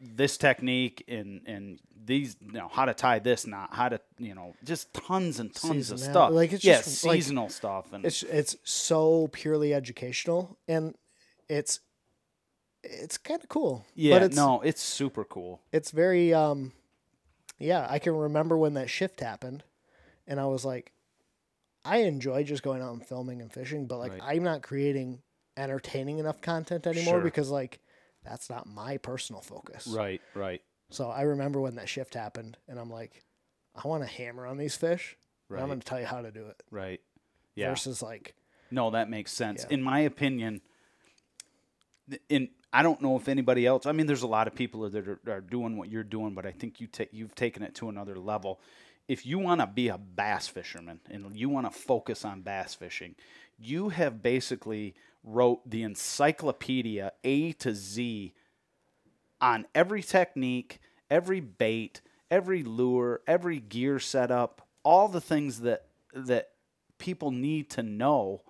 this technique and and these you know how to tie this knot how to you know just tons and tons of stuff like, it's yeah just, like, seasonal stuff and It's it's so purely educational and it's it's kind of cool. yeah but it's, no it's super cool it's very um yeah i can remember when that shift happened and i was like i enjoy just going out and filming and fishing but like Right. i'm not creating entertaining enough content anymore Sure. because like that's not my personal focus right right so i remember when that shift happened and i'm like i want to hammer on these fish and i'm going to tell you how to do it right yeah versus like No, that makes sense. Yeah. In my opinion, th- in I don't know if anybody else. I mean, there's a lot of people that are, are doing what you're doing, but I think you take you've taken it to another level. If you want to be a bass fisherman and you want to focus on bass fishing, you have basically wrote the encyclopedia A to Z on every technique, every bait, every lure, every gear setup, all the things that that people need to know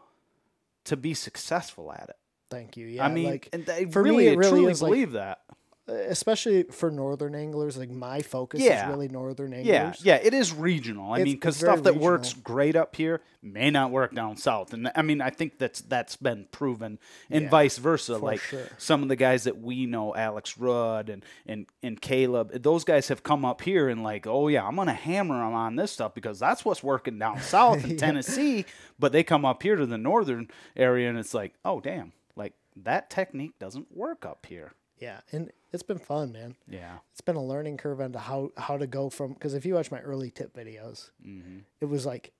to be successful at it. Thank you. Yeah, I mean, like for really, me, it really truly is like believe that. Especially for northern anglers, like my focus Yeah. is really northern anglers. Yeah, yeah, it is regional. I It's- mean, because stuff that works great up here may not work down south, and I mean, I think that's that's been proven, and Yeah, vice versa. Like sure. some of the guys that we know, Alex Rudd and and and Caleb, those guys have come up here and like, oh yeah, I'm gonna hammer them on this stuff because that's what's working down south in Tennessee. But they come up here to the northern area, and it's like, oh damn, like that technique doesn't work up here. Yeah, and it's been fun, man. Yeah, It's been a learning curve onto how how to go from because if you watch my early tip videos, Mm-hmm. it was like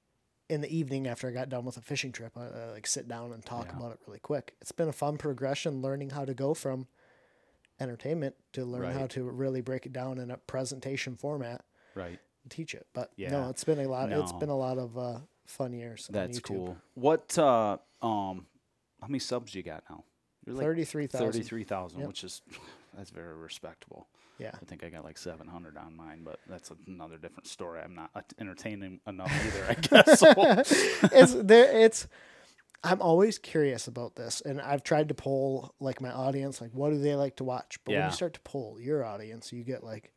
in the evening after I got done with a fishing trip, I, I like sit down and talk Yeah. about it really quick. It's been a fun progression, learning how to go from entertainment to learn how to really break it down in a presentation format right. and teach it. But Yeah. no, it's been a lot. It's No. been a lot of uh, fun years. on That's YouTube. cool. What uh um how many subs you got now? You're thousand. thirty-three thousand, Yep. which is that's very respectable. Yeah. I think I got like seven hundred on mine, but that's another different story. I'm not entertaining enough either, I guess. So, it's there it's I'm always curious about this and I've tried to poll like my audience like what do they like to watch but when you start to poll your audience you get like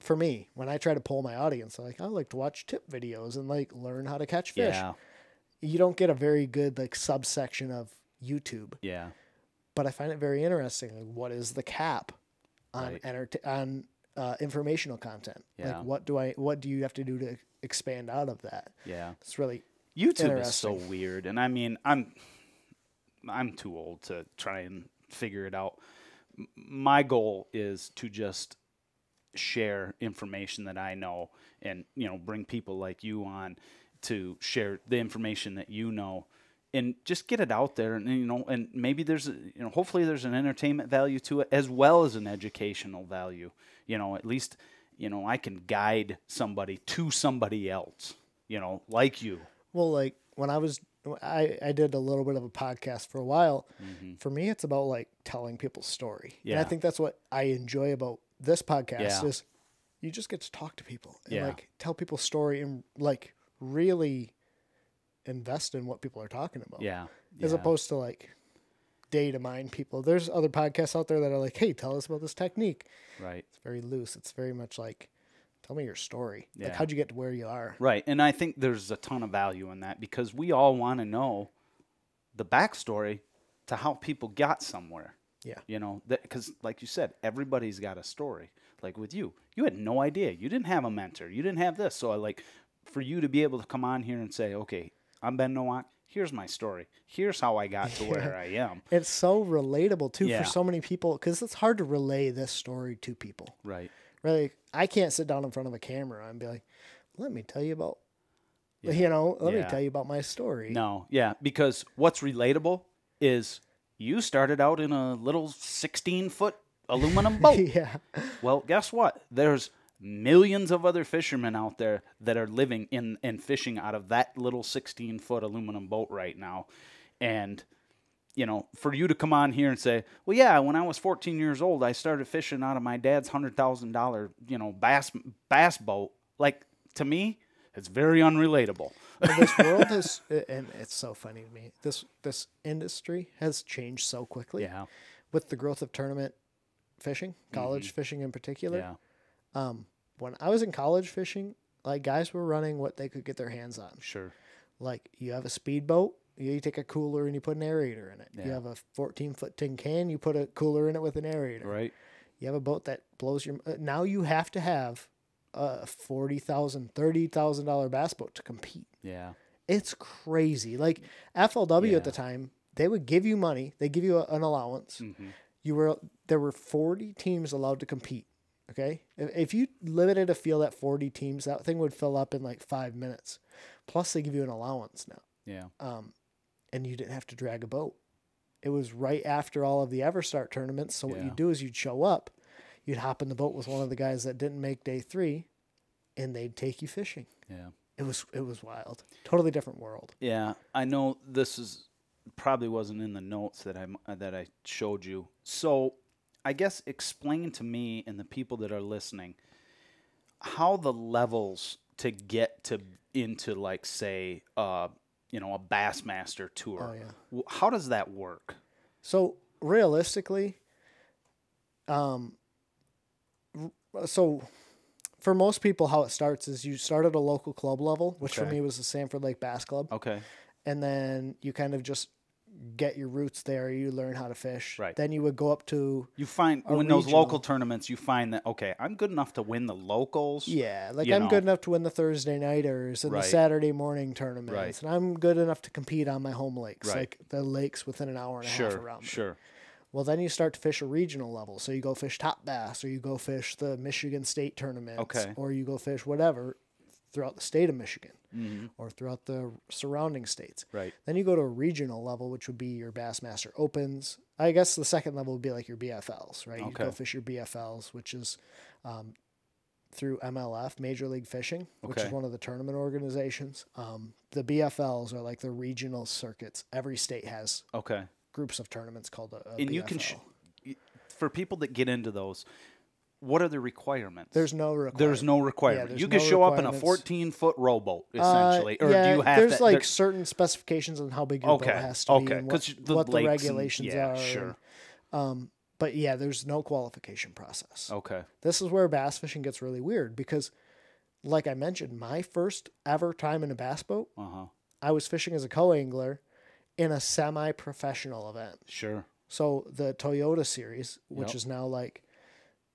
for me when I try to poll my audience I'm like I like to watch tip videos and like learn how to catch fish yeah, you don't get a very good like subsection of YouTube yeah, but I find it very interesting like what is the cap on Right. enter- on uh, informational content Yeah. like what do I what do you have to do to expand out of that yeah. it's really YouTube is so weird, and I mean, I'm I'm too old to try and figure it out. M- My goal is to just share information that I know, and you know, bring people like you on to share the information that you know, and just get it out there, and you know, and maybe there's a, you know, hopefully there's an entertainment value to it as well as an educational value. You know, at least you know I can guide somebody to somebody else. You know, like you. Well, like when I was, I, I did a little bit of a podcast for a while. For me, it's about like telling people's story. And I Mm-hmm. Think that's what I enjoy about this podcast Yeah. is you just get to talk to people and Yeah. like tell people's story and like really invest in what people are talking about. Yeah. As yeah. opposed to like data mine people. There's other podcasts out there that are like, hey, tell us about this technique. Right. It's very loose. It's very much like, tell me your story. Yeah. Like, how'd you get to where you are? Right. And I think there's a ton of value in that because we all want to know the backstory to how people got somewhere. Yeah. You know, because like you said, everybody's got a story. Like with you, you had no idea. You didn't have a mentor. You didn't have this. So I like for you to be able to come on here and say, okay, I'm Ben Nowak. Here's my story. Here's how I got to where I am. It's so relatable too Yeah. for so many people because it's hard to relay this story to people. Right. Really, I can't sit down in front of a camera and be like, "Let me tell you about," Yeah. you know, let me tell you about my story. No, yeah, because what's relatable is you started out in a little 16 foot aluminum boat. yeah, Well, guess what? There's millions of other fishermen out there that are living in and fishing out of that little 16 foot aluminum boat right now. And, you know, for you to come on here and say, well, yeah, when I was 14 years old, I started fishing out of my dad's $100,000, you know, bass, bass boat. Like, to me, it's very unrelatable. This world has, and it's so funny to me. This this industry has changed so quickly yeah. with the growth of tournament fishing, college fishing in particular. Mm-hmm. Yeah. Um, when I was in college fishing, like guys were running what they could get their hands on. Sure. Like you have a speedboat, you take a cooler and you put an aerator in it. Yeah. You have a 14 foot tin can, you put a cooler in it with an aerator. Right. You have a boat that blows your. Uh, now you have to have a forty thousand, thirty thousand dollar bass boat to compete. Yeah. It's crazy. Like FLW Yeah. at the time, they would give you money. They give you a, an allowance. Mm-hmm. You were there were forty teams allowed to compete. Okay, if, if you limited a field at forty teams, that thing would fill up in like five minutes. Plus, they give you an allowance now, Yeah. um, and you didn't have to drag a boat. It was right after all of the EverStart tournaments. So what Yeah. you'd do is you'd show up, you'd hop in the boat with one of the guys that didn't make day three, and they'd take you fishing. Yeah. It was it was wild. Totally different world. Yeah, I know this is probably wasn't in the notes that I that I showed you. So, I guess explain to me and the people that are listening how the levels to get to into like say uh you know a Bassmaster tour. Oh, yeah. How does that work? So realistically, um, so for most people, how it starts is you start at a local club level, which for me was the Sanford Lake Bass Club, Okay. and then you kind of just get your roots there. You learn how to fish. Right. Then you would go up to You find when those local tournaments, you find that okay, I'm good enough to win the locals. yeah, like I'm know. good enough to win the Thursday nighters and Right. the Saturday morning tournaments, Right. and I'm good enough to compete on my home lakes, Right. like the lakes within an hour and a half around. me. Sure. Well, then you start to fish a regional level. So you go fish top bass, or you go fish the Michigan State tournaments, Okay. or you go fish whatever throughout the state of Michigan hmm or throughout the surrounding states. Right. Then you go to a regional level, which would be your Bassmaster Opens. I guess the second level would be like your BFLs, right? Okay. You go fish your BFLs, which is um, through MLF, Major League Fishing, which is one of the tournament organizations. Um, the BFLs are like the regional circuits. Every state has Okay. groups of tournaments called a, a and you can sh- for people that get into those what are the requirements There's no requirement. there's no requirement there's you can no show up in a 14 foot rowboat Uh, essentially or yeah, do you have there's to like there- certain specifications on how big your okay boat has to be okay and what, the what the lakes and- yeah, are. sure and, um, but yeah, there's no qualification process. okay This is where bass fishing gets really weird because, like I mentioned, my first ever time in a bass boat, uh-huh I was fishing as a co-angler in a semi-professional event. sure So the Toyota series, which Yep. is now like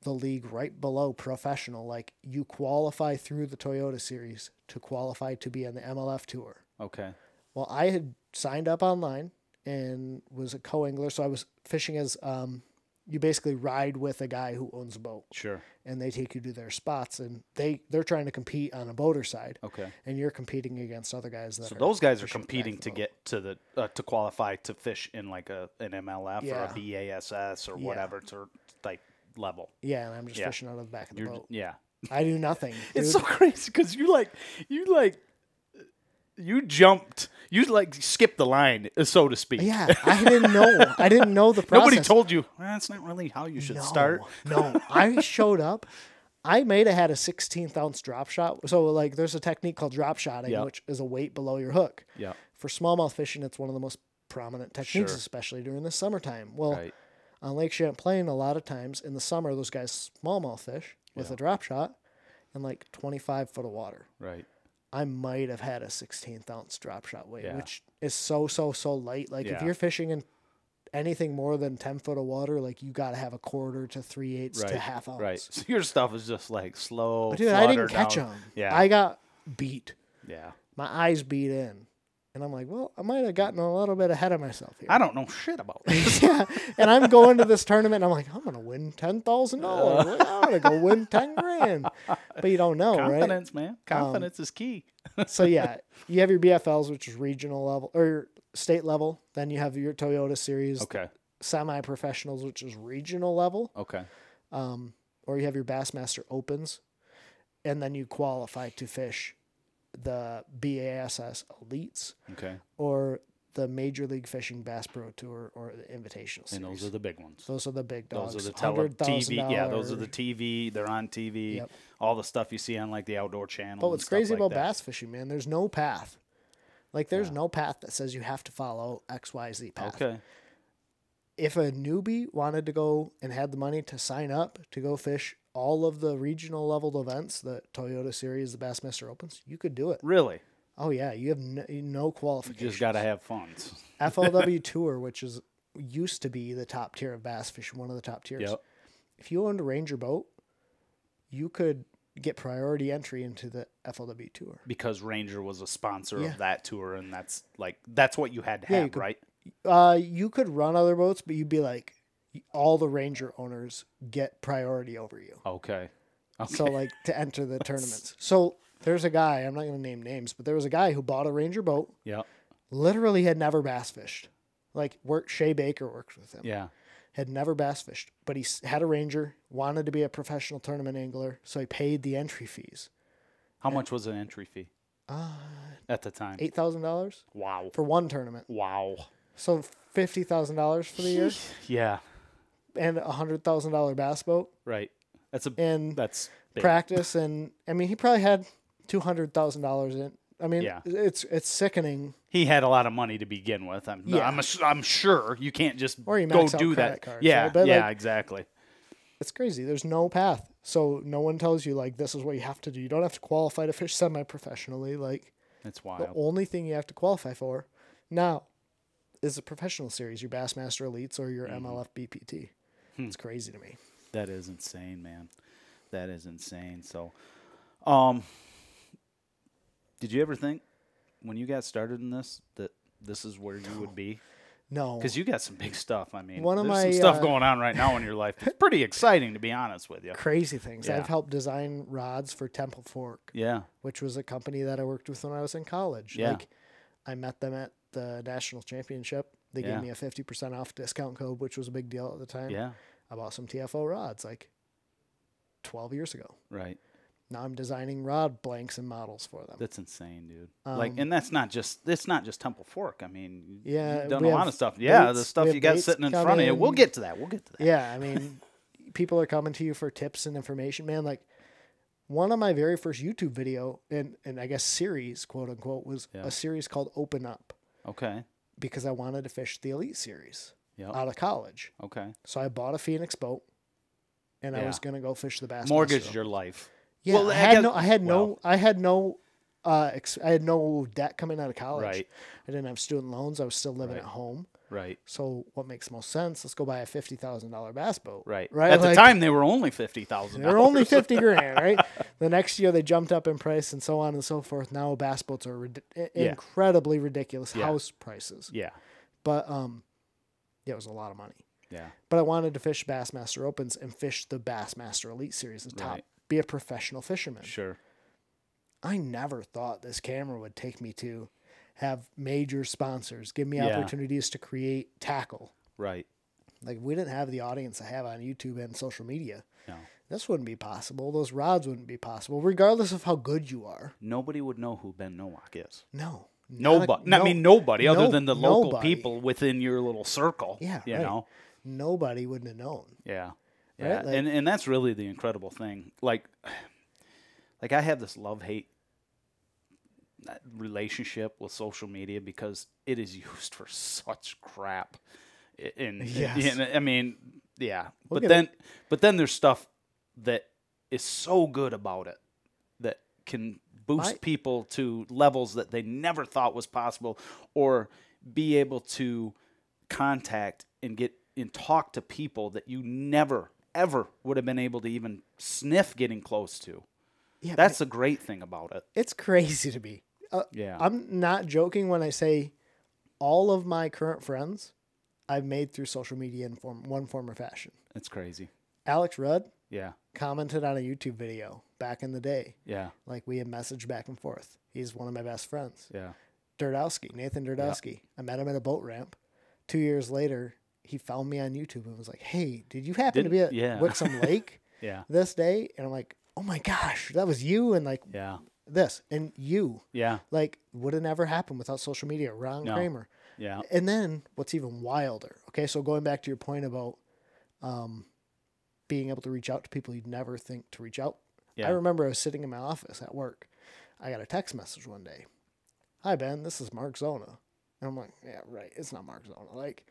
the league right below professional, like you qualify through the Toyota series to qualify to be on the MLF tour. okay Well, I had signed up online and was a co-angler, so I was fishing as um, you basically ride with a guy who owns a boat, sure and they take you to their spots, and they they're trying to compete on a boater side, okay and you're competing against other guys that so those guys are competing to boat. get to the uh, to qualify to fish in like a an MLF Yeah. or a BASS or Yeah. whatever to type level Yeah, and I'm just Yeah. fishing out of the back of the you're boat. yeah I do nothing. It's so crazy because you like you like you jumped you like skipped the line uh, so to speak. yeah, I didn't know. I didn't know the process. Nobody told you "Well, that's not really how you should no, start. No, I showed up. I might have had a 16th ounce drop shot. So like, there's a technique called drop shotting, Yeah. which is a weight below your hook. Yeah. For smallmouth fishing, it's one of the most prominent techniques, Sure. especially during the summertime. Well, Right. On Lake Champlain, a lot of times in the summer, those guys smallmouth fish with a drop shot and like 25 foot of water. Right. I might have had a 16th ounce drop shot weight, Yeah. which is so, so, so light. Like if you're fishing in anything more than 10 foot of water, like you got to have a quarter to three eighths Right. to half ounce. Right. So your stuff is just like slow. But dude, I didn't catch down. them. Yeah. I got beat. Yeah. My eyes beat in. And I'm like, well, I might have gotten a little bit ahead of myself here. I don't know shit about this. yeah. And I'm going to this tournament and I'm like, I'm going to win $10,000. I'm going to go win 10 grand. But you don't know, right? Confidence, man. Confidence is key. so yeah, you have your BFLs, which is regional level or state level. Then you have your Toyota series, Okay. semi-professionals, which is regional level. Okay. Um, or you have your Bassmaster Opens, and then you qualify to fish the BASS Elites Okay. or the Major League Fishing Bass Pro Tour or the Invitational Series. And those are the big ones. Those are the big dogs. Those are the tele TV. Yeah, those are the TV. They're on TV. Yep. All the stuff you see on like the outdoor channel. But what's crazy like about that. bass fishing, man, there's no path. Like there's Yeah. no path that says you have to follow X, Y, Z path. Okay. if a newbie wanted to go and had the money to sign up to go fish all of the regional leveled events, the Toyota Series, the Bassmaster Opens, you could do it. Really? Oh yeah, you have no, no You just got to have funds. FLW Tour, which is used to be the top tier of bass fishing, one of the top tiers. Yep. If you owned a Ranger boat, you could get priority entry into the FLW Tour. Because Ranger was a sponsor Yeah. of that tour, and that's like that's what you had to Yeah, have, could- right? Uh, you could run other boats, but you'd be like, all the Ranger owners get priority over you. Okay. Okay. So like to enter the tournaments. So there's a guy, I'm not going to name names, but there was a guy who bought a Ranger boat, yeah. literally had never bass fished. Like work Shea Baker works with him. Yeah. Had never bass fished, but he had a ranger, wanted to be a professional tournament angler, so he paid the entry fees. How much was an entry fee Uh, at the time? eight thousand dollars Wow. for one tournament. Wow. So fifty thousand dollars for the year Yeah. And a hundred thousand dollar bass boat Right. That's a and that's big. practice and I mean he probably had two hundred thousand dollars in. I mean, Yeah. it's it's sickening. he had a lot of money to begin with. I'm Yeah. I'm, ass- I'm sure you can't just Or you go max out do credit that. cards, yeah. right? But, yeah. like- exactly. It's crazy. There's no path, so no one tells you like this is what you have to do. You don't have to qualify to fish semi professionally. Like It's the wild. only thing you have to qualify for now is a professional series, your Bassmaster Elites or your Mm-hmm. MLF BPT. Hmm. It's crazy to me. That is insane, man. That is insane. So, um, did you ever think when you got started in this that this is where you would be? No, Because you got some big stuff. I mean, One of there's my, some stuff uh, going on right now in your life. It's pretty exciting, to be honest with you. crazy things. Yeah. I've helped design rods for Temple Fork, Yeah. which was a company that I worked with when I was in college. Yeah. Like I met them at the national championship. They Yeah. gave me a fifty percent off discount code, which was a big deal at the time. Yeah. I bought some TFO rods like twelve years ago. Right. Now I'm designing rod blanks and models for them. That's insane, dude. like, Um, and that's not just it's not just Temple Fork. I mean, Yeah, you've done a lot of stuff. Yeah, the stuff you got sitting in front of you. We'll get to that. We'll get to that. Yeah, I mean, people are coming to you for tips and information, man. Like one of my very first YouTube video and and I guess series, quote unquote, was Yeah. a series called Open Up Okay. Because I wanted to fish the Elite Series Yep. out of college. Okay. So I bought a Phoenix boat, and I was gonna go fish the Bass. Mortgaged your life. Yeah, Well, I I had guess- no, I had no, well. I had no, uh, ex- I had no debt coming out of college. Right. I didn't have student loans. I was still living Right. at home. Right. So what makes most sense? Let's go buy a fifty thousand dollar bass boat. Right. Right. At the time, they were only fifty thousand. they're only fifty grand, right? The next year they jumped up in price and so on and so forth. Now bass boats are rid- Yeah. incredibly ridiculous Yeah. house prices. Yeah. But um, yeah, it was a lot of money. Yeah. But I wanted to fish Bassmaster Opens and fish the Bassmaster Elite Series, the top, Right. be a professional fisherman. Sure. I never thought this camera would take me to have major sponsors, give me Yeah. opportunities to create tackle. Right. Like if we didn't have the audience I have on YouTube and social media. No. This wouldn't be possible. Those rods wouldn't be possible, regardless of how good you are. Nobody would know who Ben Nowak is. No. a- Nobody. no- I mean, nobody other than the local nobody. people within your little circle. Yeah, You right. know. Nobody wouldn't have known. Yeah. Right? Like- and and that's really the incredible thing. Like, like I have this love hate relationship with social media because it is used for such crap. I- And, Yes. and I mean, yeah. We'll but then, but then there's stuff that is so good about it that can boost people to levels that they never thought was possible, or be able to contact and get and talk to people that you never ever would have been able to even sniff getting close to. Yeah, That's the great thing about it. it's crazy to me. Uh, Yeah. I'm not joking when I say all of my current friends I've made through social media in form one form or fashion. It's crazy. Alex Rudd Yeah. commented on a YouTube video back in the day. Yeah. Like we had messaged back and forth. He's one of my best friends. Yeah. Durdowski, Nathan Durdowski. I met him at a boat ramp. Two years later, he found me on YouTube and was like, "Hey, did you happen to be at yeah. Wixom Lake Yeah. this day?" And I'm like, "Oh my gosh, that was you!" And like Yeah. This and you, Yeah. like would have never happened without social media. Ron No. Kramer. Yeah. And then what's even wilder? Okay, so going back to your point about um, being able to reach out to people you'd never think to reach out. Yeah. I remember I was sitting in my office at work. I got a text message one day. Hi Ben, this is Mark Zona. And I'm like, yeah, right. It's not Mark Zona. Like,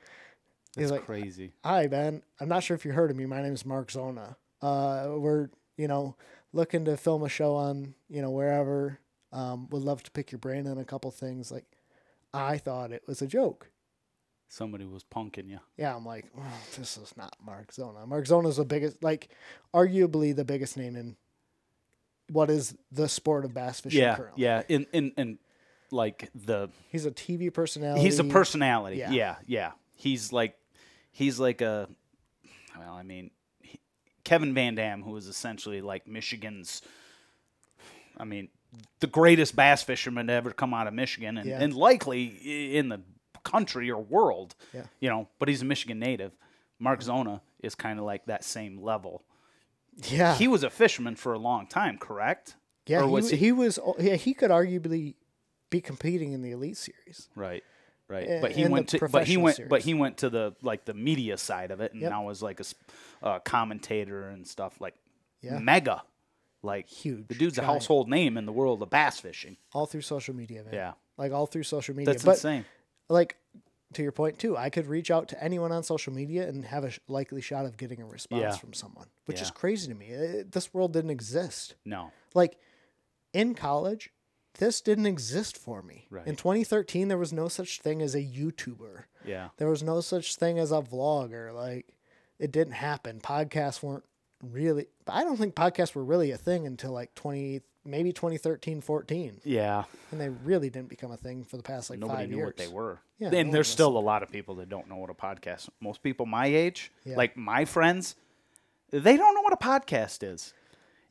he's It's like, crazy. hi Ben. I'm not sure if you heard of me. My name is Mark Zona. Uh, we're you know looking to film a show on you know wherever. Um, would love to pick your brain on a couple things. Like, I thought it was a joke. Somebody was punking you. Yeah, I'm like, "Oh, this is not Mark Zona. Mark Zona's the biggest, like, arguably the biggest name in what is the sport of bass fishing Yeah. currently. Yeah. In in in like the He's a TV personality. he's a personality. Yeah. Yeah. yeah. He's like he's like a well, I mean Kevin Van Dam who is essentially like Michigan's I mean the greatest bass fisherman to ever come out of Michigan and, Yeah. and likely in the country or world. Yeah. You know, but he's a Michigan native. Mark Zona is kind of like that same level. Yeah. He was a fisherman for a long time, correct? yeah. Or He, was he, he was. Yeah. He could arguably be competing in the elite series. Right. Right. But he went to but he went but he went to the like the media side of it and Yep. now is like a uh, commentator and stuff like Yeah. mega. Like Huge, The dude's a household name in the world of bass fishing. All through social media, man. Yeah. Like all through social media. That's but insane. like to your point too, I could reach out to anyone on social media and have a sh- likely shot of getting a response Yeah. from someone, which is crazy to me. It, this world didn't exist. No. Like in college, this didn't exist for me. Right. In 2013, there was no such thing as a YouTuber. Yeah. There was no such thing as a vlogger. Like it didn't happen. Podcasts weren't really. I don't think podcasts were really a thing until like 20, maybe 2013, 14, Yeah. and they really didn't become a thing for the past like Nobody five knew what they were. Yeah, and no there's still a lot of people that don't know what a podcast. Most people my age, Yeah. like my friends, they don't know what a podcast is.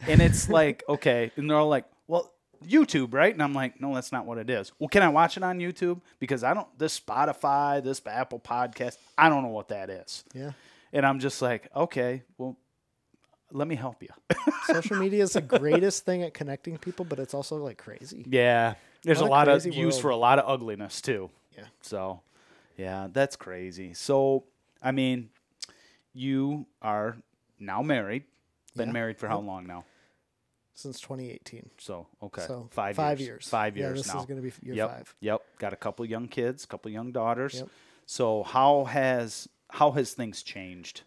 And it's like, okay, and they're all like, "Well, YouTube, right?" And I'm like, "No, that's not what it is." Well, can I watch it on YouTube? Because I don't this Spotify, this Apple Podcast, I don't know what that is. Yeah. And I'm just like, "Okay, well, let me help you." Social media is the greatest thing at connecting people, but it's also like crazy. Yeah. There's What a lot of use world. for a lot of ugliness too. Yeah. So, yeah, that's crazy. So, I mean, you are now married. Been Yeah. married for how long now? Since 2018. So, okay. So five, five years. years. Five Yeah, years this now. is gonna be year yep. five. Yep. Got a couple young kids, couple young daughters. Yep. So, how has how has things changed?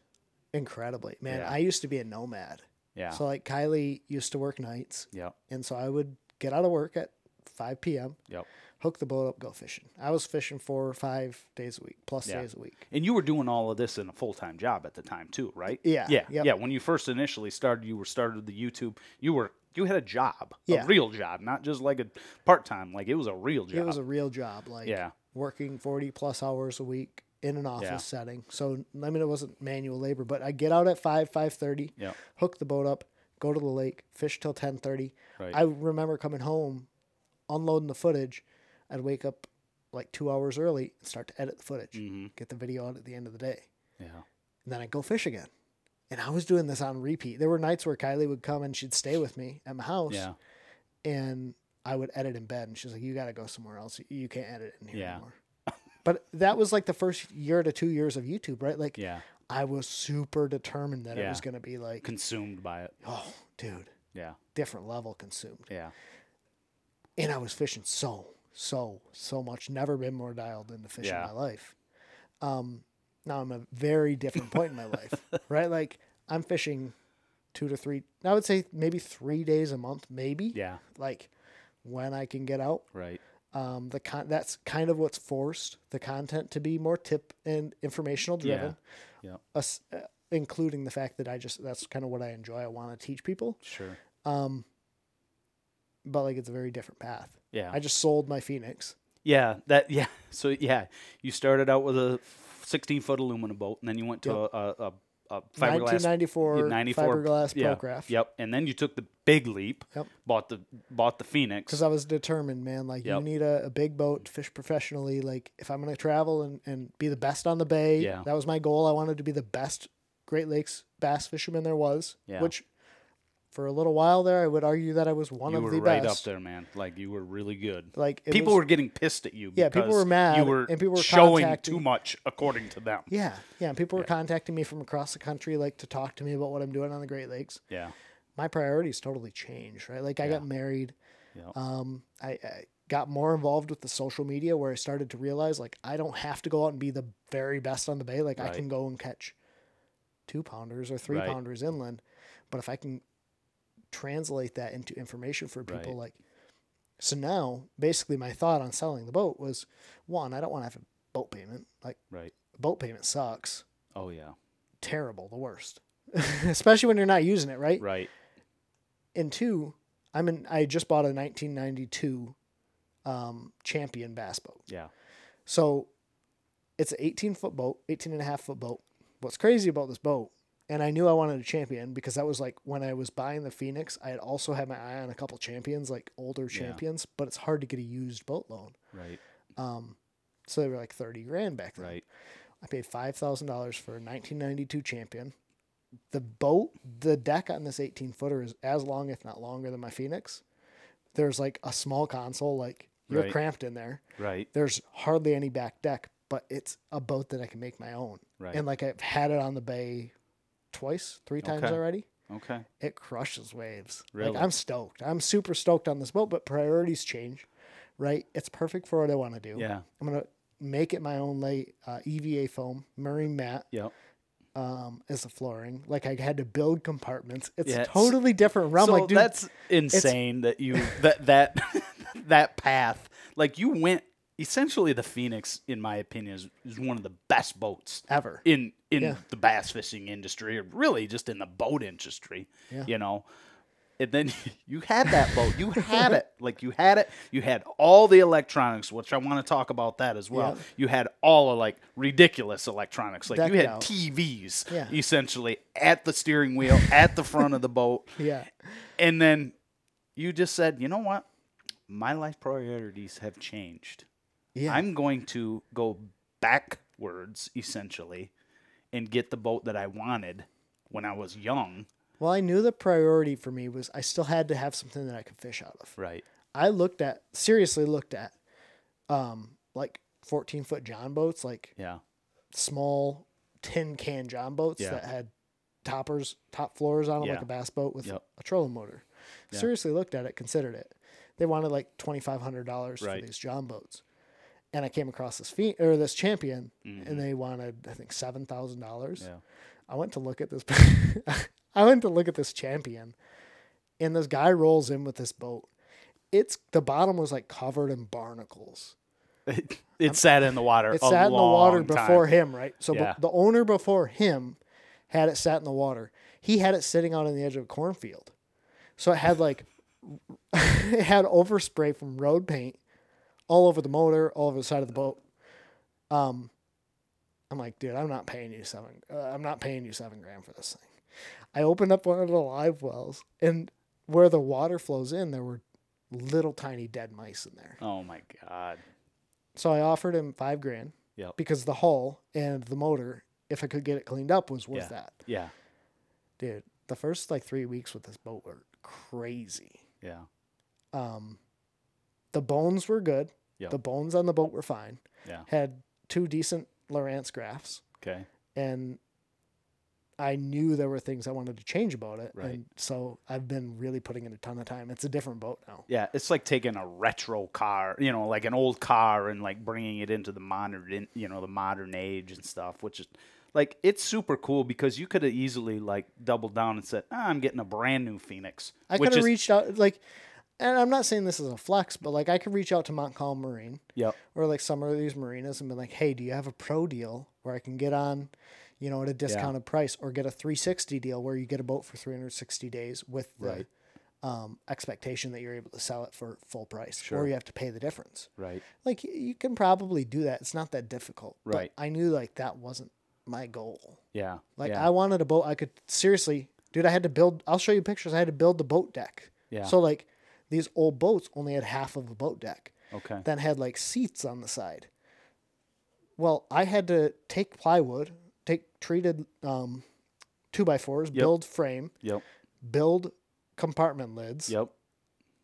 Incredibly. Man, Yeah. I used to be a nomad. Yeah. So like Kylie used to work nights. yep. And so I would get out of work at 5 p.m., Yep. hook the boat up, go fishing. I was fishing four or five days a week, plus Yeah. days a week. And you were doing all of this in a full time job at the time too, right? Yeah, Yeah. yep. Yeah. When you first initially started, you were started the YouTube. You were you had a job, Yeah. a real job, not just like a part time. Like it was a real job. It was a real job, like Yeah. working 40 plus hours a week in an office Yeah. setting. So, I mean, it wasn't manual labor, but I get out at 5, 5.30, Yeah. hook the boat up, go to the lake, fish till 10.30. Right. I remember coming home, unloading the footage. I'd wake up like two hours early and start to edit the footage, Mm-hmm. get the video out at the end of the day. yeah. And then I'd go fish again. And I was doing this on repeat. There were nights where Kylie would come and she'd stay with me at my house. Yeah. And I would edit in bed. And she's like, You got to go somewhere else. You can't edit in here Yeah. anymore. But that was like the first year to two years of YouTube, right? Like, Yeah. I was super determined that it was going to be like, Consumed by it. oh, dude, Yeah. different level consumed. Yeah. And I was fishing so, so, so much. Never been more dialed into fishing Yeah. in my life. Um, now I'm a very different point in my life, right? Like I'm fishing two to three, I would say maybe three days a month, maybe. Yeah. Like when I can get out. Right. Um, the con- that's kind of what's forced the content to be more tip and informational driven, Yeah. us, uh, including the fact that I just that's kind of what I enjoy. I want to teach people, Sure. Um, but like it's a very different path. Yeah. I just sold my Phoenix. yeah. That. Yeah. So yeah, you started out with a 16 foot aluminum boat, and then you went to Yep. a, a, a, fiberglass. 1994 fiberglass yeah, Procraft. Yep. And then you took the big leap. Yep. Bought the bought the Phoenix. because I was determined, man. Like Yep. you need a, a big boat to fish professionally. Like if I'm gonna travel and, and be the best on the bay, Yeah. that was my goal. I wanted to be the best Great Lakes bass fisherman there was. Yeah. Which for a little while there, I would argue that I was one you of were the right best. up there, man. Like you were really good. Like people was- were getting pissed at you. Yeah, people were mad, You were and people were showing too much, according to them. Yeah, yeah. And people were contacting me from across the country, like to talk to me about what I'm doing on the Great Lakes. Yeah. My priorities totally changed, right? Like I got married. Yeah. Um, I, I got more involved with the social media where I started to realize like I don't have to go out and be the very best on the bay. Like I can go and catch two pounders or three Right. pounders inland, but if I can translate that into information for people, Right. like so now basically my thought on selling the boat was one, I don't want to have a boat payment. Like Right. boat payment sucks, Oh yeah. terrible, the worst, especially when you're not using it, right? Right. and two, I'm in. I just bought a 1992 um, Champion bass boat. Yeah. So it's an 18 foot boat, 18 and a half foot boat. What's crazy about this boat, and I knew I wanted a Champion because that was like when I was buying the Phoenix, I had also had my eye on a couple Champions, like older Yeah. Champions, but it's hard to get a used boat loan. Right. Um, so they were like 30 grand back then. Right. I paid $5,000 for a 1992 champion. The boat, the deck on this 18 footer is as long, if not longer, than my Phoenix. There's like a small console, like you're Right. cramped in there. Right. There's hardly any back deck, but it's a boat that I can make my own. Right. And like I've had it on the bay twice, three times Okay. already. Okay. It crushes waves. Really? Like I'm stoked. I'm super stoked on this boat, but priorities change, right? It's perfect for what I want to do. Yeah. I'm gonna make it my own lay uh, EVA foam, marine mat Yep. um, as the flooring. Like I had to build compartments. It's Yeah, a it's- totally different realm. so like, dude, that's insane that you that that that path like you went essentially the Phoenix in my opinion is, is one of the best boats ever. in in Yeah. the bass fishing industry or really just in the boat industry Yeah. you know and then you had that boat you had it like you had it you had all the electronics which i want to talk about that as well Yeah. you had all of like ridiculous electronics like you had out. tvs Yeah. essentially at the steering wheel at the front of the boat Yeah. and then you just said, you know what? My life priorities have changed. Yeah. I'm going to go backwards, essentially, and get the boat that I wanted when I was young. well, I knew the priority for me was I still had to have something that I could fish out of. Right. I looked at seriously looked at um like 14 foot John boats, like Yeah. small tin can John boats Yeah. that had toppers, top floors on them, like a bass boat with Yep. a trolling motor. Yeah. Seriously looked at it, considered it. They wanted like twenty five hundred dollars Right. for these John boats, and I came across this fee or this champion, Mhm. and they wanted I think seven thousand dollars. I went to look at this. I went to look at this champion, and this guy rolls in with this boat. It's the bottom was like covered in barnacles. It, it sat in the water. It sat in the water before time. him, right? So b- the owner before him had it sat in the water. He had it sitting out on the edge of a cornfield. So it had like it had overspray from road paint all over the motor, all over the side of the boat. Um, I'm like, dude, I'm not paying you seven. Uh, I'm not paying you seven grand for this thing. I opened up one of the live wells, and where the water flows in, there were little tiny dead mice in there. Oh my god. So I offered him five grand Yep. because the hull and the motor, if I could get it cleaned up, was worth Yeah. that. Yeah. Dude, the first like three weeks with this boat were crazy. Yeah. Um, the bones were good. Yep. The bones on the boat were fine. Yeah. Had two decent Lowrance graphs, Okay. and I knew there were things I wanted to change about it. Right. And so I've been really putting in a ton of time. It's a different boat now. Yeah, it's like taking a retro car, you know, like an old car, and like bringing it into the modern, you know, the modern age and stuff. Which is like it's super cool because you could have easily like doubled down and said, ah, "I'm getting a brand new Phoenix." I could have reached out like, and I'm not saying this is a flex, but like I could reach out to Montcalm Marine. Yep. or like some of these marinas and be like, hey, do you have a pro deal where I can get on, you know, at a discounted price or get a 360 deal where you get a boat for 360 days with the Right. um, expectation that you're able to sell it for full price Sure. or you have to pay the difference. Right. Like you can probably do that. It's not that difficult. but Right. I knew like that wasn't my goal. Yeah. Like yeah. I wanted a boat I could seriously, dude, I had to build, I'll show you pictures. I had to build the boat deck. Yeah. So like these old boats only had half of a boat deck okay. that had like seats on the side. Well, I had to take plywood, take treated um, two by fours, build frame, Yep. build compartment lids, Yep.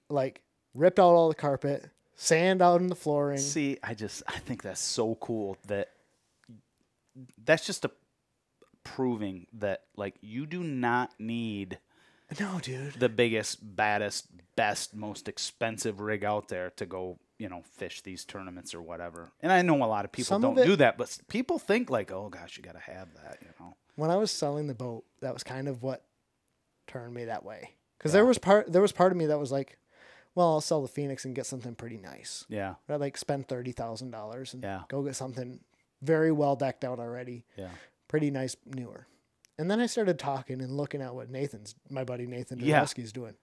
like ripped out all the carpet, sand out in the flooring. See, I just I think that's so cool that that's just a proving that like you do not need No, dude. the biggest, baddest, best, most expensive rig out there to go, you know, fish these tournaments or whatever. And I know a lot of people Some don't it- do that, but people think like, oh gosh, you got to have that, you know. When I was selling the boat, that was kind of what turned me that way. Because there was part there was part of me that was like, well, I'll sell the Phoenix and get something pretty nice. Yeah, I'd like spend thirty thousand dollars and Yeah. go get something very well decked out already. yeah, pretty nice newer. And then I started talking and looking at what Nathan's, my buddy Nathan Yeah. Dulesky's doing,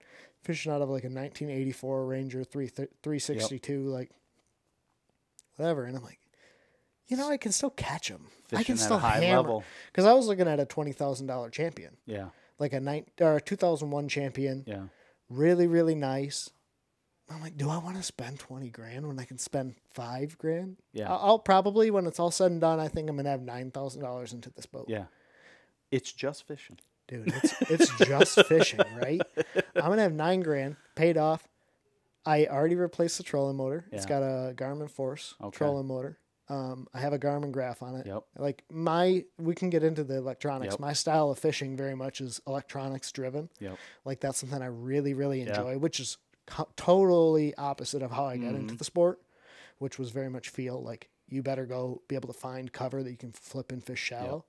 fishing out of like a 1984 Ranger 3 362, like whatever. And I'm like, you know, I can still catch them. I can still high hammer. level. Because I was looking at a twenty thousand dollar champion, yeah, like a nine or a 2001 champion, yeah, really really nice. I'm like, do I want to spend 20 grand when I can spend five grand? Yeah. I'll, I'll probably, when it's all said and done, I think I'm going to have $9,000 into this boat. Yeah. It's just fishing. Dude, it's, it's just fishing, right? I'm going to have nine grand paid off. I already replaced the trolling motor. It's got a Garmin Force Okay. trolling motor. Um, I have a Garmin graph on it. Yep. Like my, we can get into the electronics. Yep. My style of fishing very much is electronics driven. Yep. Like that's something I really, really Yeah. enjoy, which is co- totally opposite of how I got Mm-hmm. into the sport, which was very much feel like you better go be able to find cover that you can flip and fish shallow.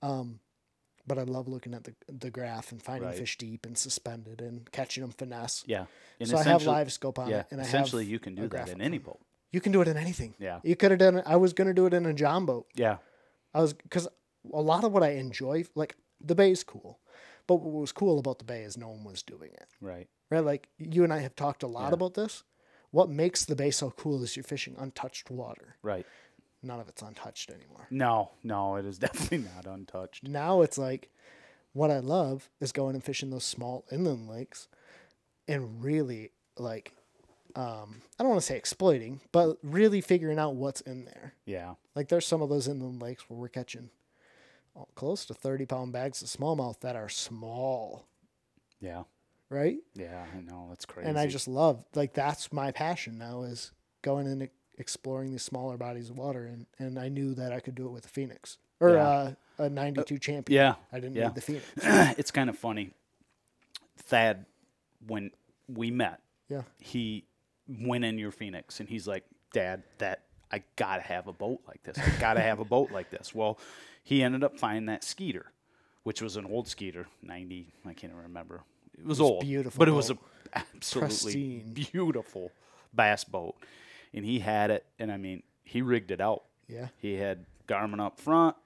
Um, but I love looking at the the graph and finding Right. fish deep and suspended and catching them finesse. Yeah. And so I have live scope on Yeah. it, and essentially, I have you can do that in any boat. You can do it in anything. Yeah. You could have done it. I was gonna do it in a John boat. Yeah. I was because a lot of what I enjoy, like the bay's cool, but what was cool about the bay is no one was doing it. Right. right? Like you and I have talked a lot Yeah. about this. What makes the bay so cool is you're fishing untouched water. Right. None of it's untouched anymore. No, no, it is definitely not untouched. Now it's like what I love is going and fishing those small inland lakes and really like um, I don't want to say exploiting, but really figuring out what's in there. Yeah. Like there's some of those inland lakes where we're catching close to 30 pound bags of smallmouth that are small, Yeah. right? Yeah. I know. That's crazy. and I just love like that's my passion now is going and exploring these smaller bodies of water and and I knew that I could do it with a Phoenix or Yeah. uh, a 92 champion. Yeah. I didn't yeah. need the Phoenix. it's kind of funny. Thad, when we met, Yeah. he went in your Phoenix and he's like, Dad, that I gotta have a boat like this. I gotta have a boat like this. Well, he ended up finding that Skeeter, which was an old Skeeter, ninety. I can't even remember. It was, old, beautiful but it was a absolutely Pristine. beautiful bass boat, and he had it. And I mean, he rigged it out. Yeah. He had Garmin up front,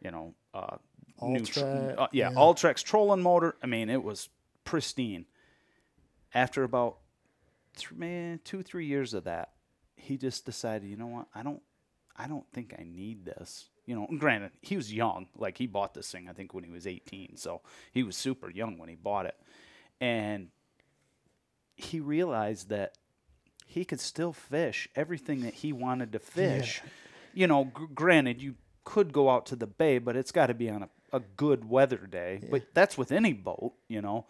you know, uh, new tr- uh, yeah, yeah. Ultrex trolling motor. I mean, it was pristine. After about th- man, two, three years of that, he just decided, you know what, I don't, I don't think I need this. You know, granted, he was young. Like he bought this thing, I think, when he was 18, so he was super young when he bought it, and he realized that he could still fish everything that he wanted to fish. You know, gr- granted, you could go out to the bay, but it's got to be on a, a good weather day. But that's with any boat, you know,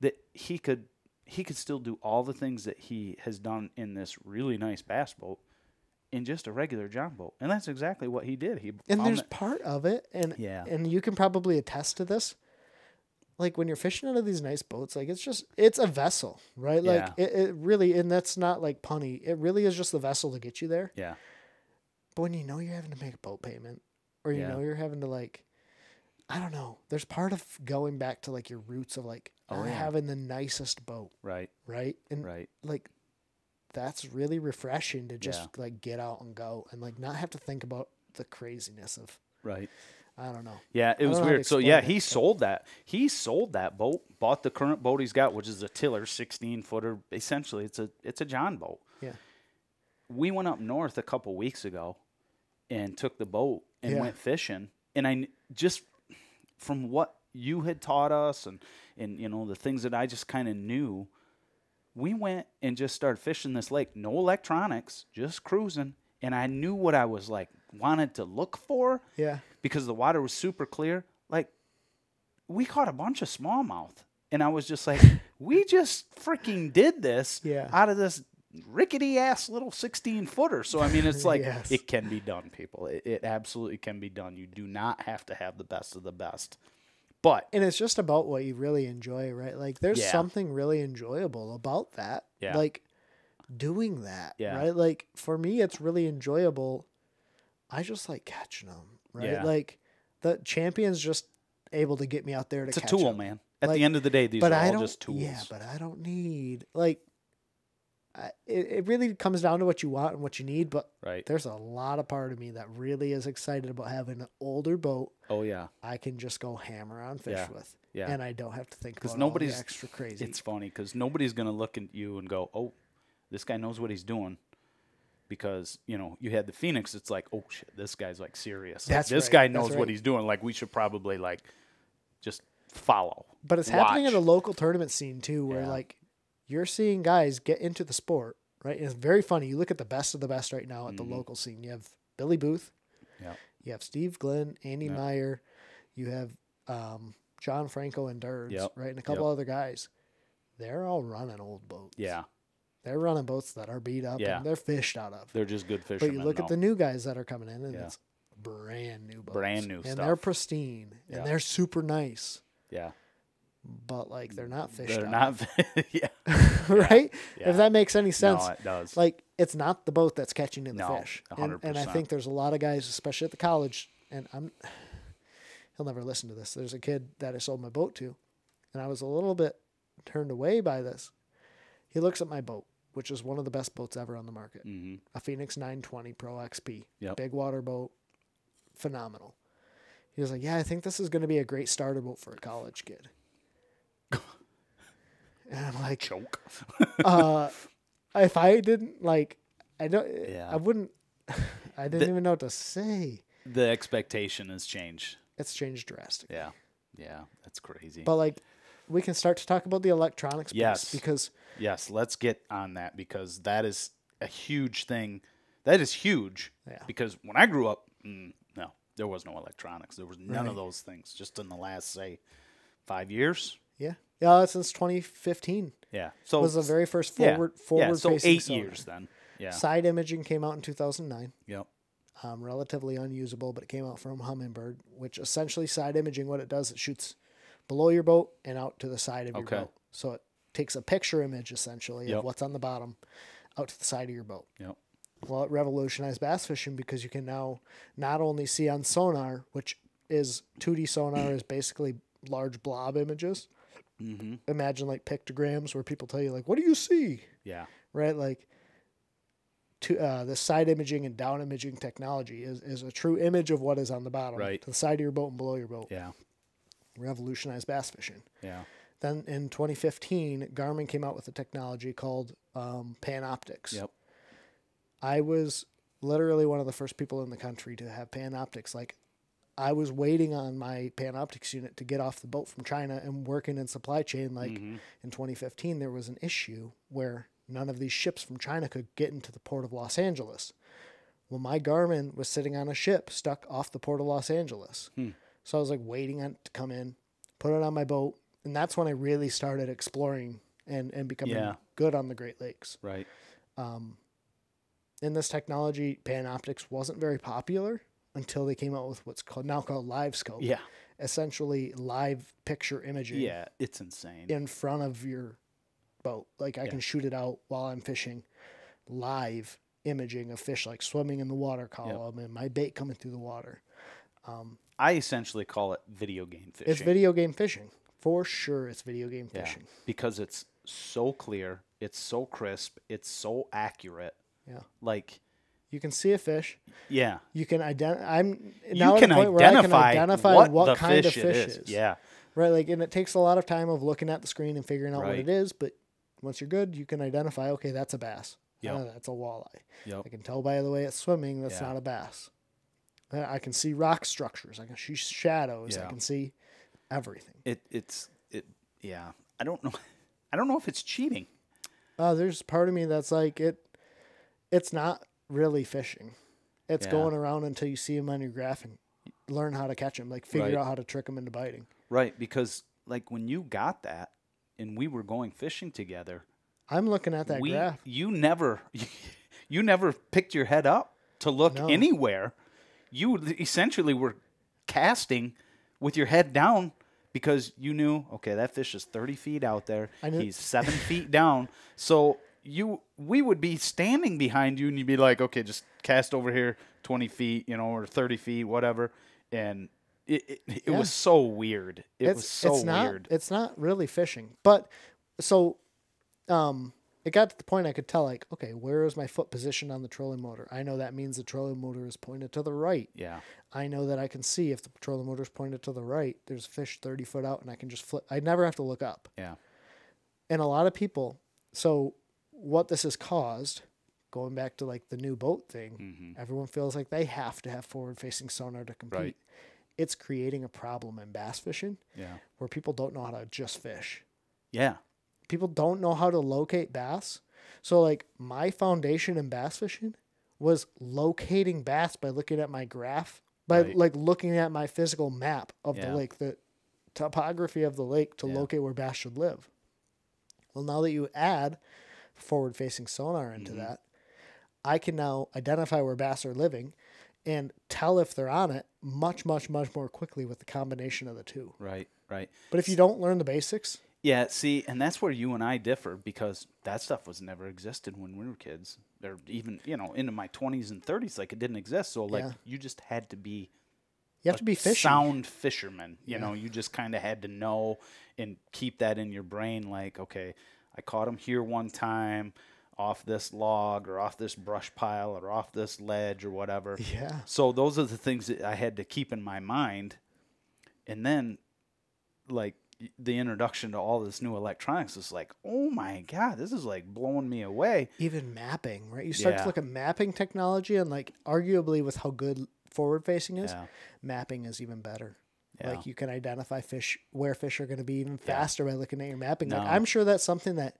that he could he could still do all the things that he has done in this really nice bass boat in just a regular john boat, and that's exactly what he did. He And there's that- part of it and Yeah. and you can probably attest to this. Like when you're fishing out of these nice boats, like it's just it's a vessel, right? Like Yeah. it, it really and that's not like punny. It really is just the vessel to get you there. yeah, But when you know you're having to make a boat payment, or you Yeah. know you're having to like, I don't know. There's part of going back to like your roots of like Oh, yeah. having the nicest boat, right, right? And right, like, that's really refreshing to just Yeah. like get out and go and like not have to think about the craziness of right. I don't know. Yeah, it was don't know how to weird. So yeah, he sold that. He sold that boat, bought the current boat he's got, which is a tiller, sixteen footer. Essentially, it's a it's a John boat. Yeah. We went up north a couple weeks ago, and took the boat and Yeah. went fishing. And I just from what you had taught us, and and you know the things that I just kind of knew, we went and just started fishing this lake. No electronics, just cruising. And I knew what I was like wanted to look for Yeah. because the water was super clear. Like we caught a bunch of smallmouth, and I was just like, we just freaking did this Yeah. out of this rickety ass little sixteen footer. So I mean, it's like Yes. it can be done, people. It, it absolutely can be done. You do not have to have the best of the best, but And it's just about what you really enjoy, right? Like there's Yeah. something really enjoyable about that. Yeah. Like doing that, Yeah. right? Like for me it's really enjoyable. I just like catching them, right? Yeah. Like the champion's just able to get me out there to catch it. it's a tool, tool, 'em. man. At Like, the end of the day, these but are I all don't, just tools. Yeah, but I don't need like. I, it, it really comes down to what you want and what you need, but right? there's a lot of part of me that really is excited about having an older boat Oh yeah, I can just go hammer on fish Yeah, with, yeah. and I don't have to think because about all the nobody's extra crazy. It's funny because nobody's gonna look at you and go, "Oh, this guy knows what he's doing," because you know you had the Phoenix. It's like, "Oh shit, this guy's like serious. Like, this right, guy knows what he's doing. Like we should probably like just follow." But it's happening in watch. a local tournament scene too, where Yeah. like you're seeing guys get into the sport, right? And it's very funny. You look at the best of the best right now at Mm-hmm. the local scene. You have Billy Booth, Yeah. you have Steve Glenn, Andy Yeah. Meyer, you have um, John Franco and Durds, Yep. right? And a couple other guys. They're all running old boats. Yeah. They're running boats that are beat up Yeah. and they're fished out of. They're just good fish. But you look at the new guys that are coming in, and Yeah. it's brand new boats, Brand new and they're pristine, Yeah. and they're super nice. Yeah. But like they're not fished They're out, not. yeah. right? Yeah. If that makes any sense, No, it does. like it's not the boat that's catching in the No, fish. a And, hundred and I think there's a lot of guys, especially at the college, and I'm he'll never listen to this. There's a kid that I sold my boat to, and I was a little bit turned away by this. He looks at my boat, which is one of the best boats ever on the market, hmm a Phoenix 920 Pro XP, Yep. big water boat, phenomenal. He was like, "Yeah, I think this is going to be a great starter boat for a college kid." and I'm like, Choke. uh, if I didn't like, I don't, Yeah. I wouldn't, I didn't The- even know what to say. the expectation has changed. It's changed drastically. Yeah. Yeah. That's crazy. But like, we can start to talk about the electronics piece Yes. because yes. Let's get on that because that is a huge thing. That is huge. Yeah. Because when I grew up, mm, no, there was no electronics. There was none Right. of those things. Just in the last, say, five years. yeah, yeah, since 2015 Yeah. So it was the very first yeah, forward yeah. forward So facing eight sonar. years then. Yeah. Side imaging came out in 2009. Yep. um, relatively unusable, but it came out from Humminbird, which essentially side imaging, what it does, it shoots below your boat and out to the side of your Okay. boat. So it takes a picture image essentially Yep. of what's on the bottom out to the side of your boat. Yep. Well, it revolutionized bass fishing because you can now not only see on sonar, which is 2D sonar is basically large blob images. Mm-hmm. Imagine like pictograms where people tell you like, "What do you see?" Yeah. right? Like to uh, the side imaging and down imaging technology is, is a true image of what is on the bottom, Right. to the side of your boat and below your boat. Yeah. Revolutionized bass fishing. Yeah. Then in 2015, Garmin came out with a technology called um, Panoptix. Yep. I was literally one of the first people in the country to have Panoptix. Like, I was waiting on my Panoptix unit to get off the boat from China and working in supply chain. Like Mhm. in 2015, there was an issue where none of these ships from China could get into the port of Los Angeles. Well, my Garmin was sitting on a ship stuck off the port of Los Angeles. Hmm. So I was like waiting on it to come in, put it on my boat, and that's when I really started exploring and and becoming Yeah. good on the Great Lakes. Right. Um, in this technology, Panoptix wasn't very popular until they came out with what's called now called Live Scope. Yeah. Essentially, live picture imaging Yeah. It's insane. in front of your boat. Like I Yeah. can shoot it out while I'm fishing, live imaging of fish like swimming in the water column and my bait coming through the water. I essentially call it video game fishing. It's video game fishing for sure. It's video game Yeah. fishing. Because it's so clear, it's so crisp, it's so accurate. Yeah. Like, You can see a fish. yeah. You can identify. I'm You now at can a point where I can identify, what, what, kind fish, of fish it is. is. Yeah. Right. Like, and it takes a lot of time of looking at the screen and figuring out what it is. But once you're good, you can identify. Okay, that's a bass. Yeah. That's a walleye. Yep. I can tell by the way it's swimming that's Yeah. not a bass. I can see rock structures. I can see shadows. I can see everything. It it's it yeah. I don't know. I don't know if it's cheating. Uh, there's part of me that's like it. It's not really fishing. It's Yeah. going around until you see them on your graph and learn how to catch them. Like figure Right. out how to trick them into biting. Right, because like when you got that and we were going fishing together, I'm looking at that we graph. you never you never picked your head up to look No. anywhere. You essentially were casting with your head down because you knew okay that fish is 30 feet out there. He's seven feet down. So you we would be standing behind you and you'd be like okay just cast over here 20 feet you know or 30 feet whatever. And it, it, it Yeah. was so weird. It it's was so it's not weird. it's not really fishing. But so um it got to the point I could tell like, okay, where is my foot positioned on the trolling motor? I know that means the trolling motor is pointed to the right. yeah I know that I can see if the trolling motor is pointed to the right, there's a fish 30 foot out and I can just flip. I never have to look up. yeah And a lot of people, so what this has caused, going back to like the new boat thing, hmm everyone feels like they have to have forward facing sonar to compete. Right. It's creating a problem in bass fishing yeah where people don't know how to just fish. yeah people don't know how to locate bass. So like my foundation in bass fishing was locating bass by looking at my graph, by Right. like looking at my physical map of Yeah. the lake, the topography of the lake to Yeah. locate where bass should live. Well, now that you add forward facing sonar into Mm-hmm. that, I can now identify where bass are living and tell if they're on it much, much, much more quickly with the combination of the two. Right, right. But if you don't learn the basics, Yeah, see, and that's where you and I differ because that stuff was never existed when we were kids. Or even, you know, into my 20s and 30s, like it didn't exist. So, like, Yeah. you just had to be you have to be fishing. sound fisherman. You know, you just kind of had to know and keep that in your brain. Like, okay, I caught him here one time off this log or off this brush pile or off this ledge or whatever. Yeah. So those are the things that I had to keep in my mind. And then, like, the introduction to all this new electronics is like, oh my God, this is like blowing me away. Even mapping, right? You start Yeah. to look at mapping technology and like arguably with how good forward facing is, Yeah. mapping is even better. Yeah. Like you can identify fish where fish are going to be even faster by looking at your mapping. Like I'm sure that's something that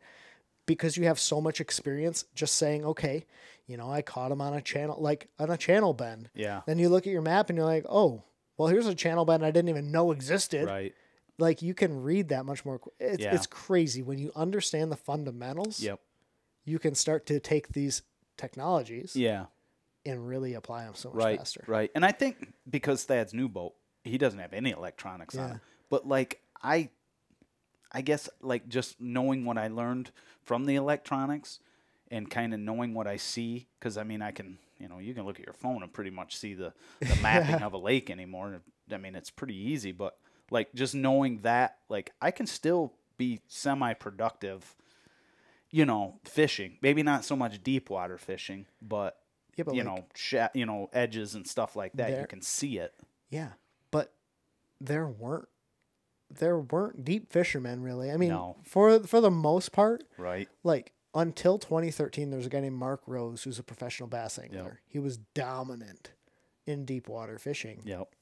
because you have so much experience just saying, okay, you know, I caught him on a channel like on a channel bend. Yeah. Then you look at your map and you're like, "Oh, well here's a channel bend I didn't even know existed." Right. Like you can read that much more it's Yeah. it's crazy when you understand the fundamentals. Yep. You can start to take these technologies Yeah. and really apply them so much right, faster. Right. And I think because Thad's new boat, he doesn't have any electronics on it. But like I I guess like just knowing what I learned from the electronics and kind of knowing what I see cuz I mean I can, you know, you can look at your phone and pretty much see the the mapping of a lake anymore. I mean, it's pretty easy, but like just knowing that like I can still be semi productive you know, fishing. Maybe not so much deep water fishing, but Yeah, but you like, know, sha- you know, edges and stuff like that. There- You can see it. Yeah, but there weren't there weren't deep fishermen really. I mean, No. for for the most part, Right. like until 2013, there was a guy named Mark Rose who's a professional bass angler. He was dominant in deep water fishing. Yep.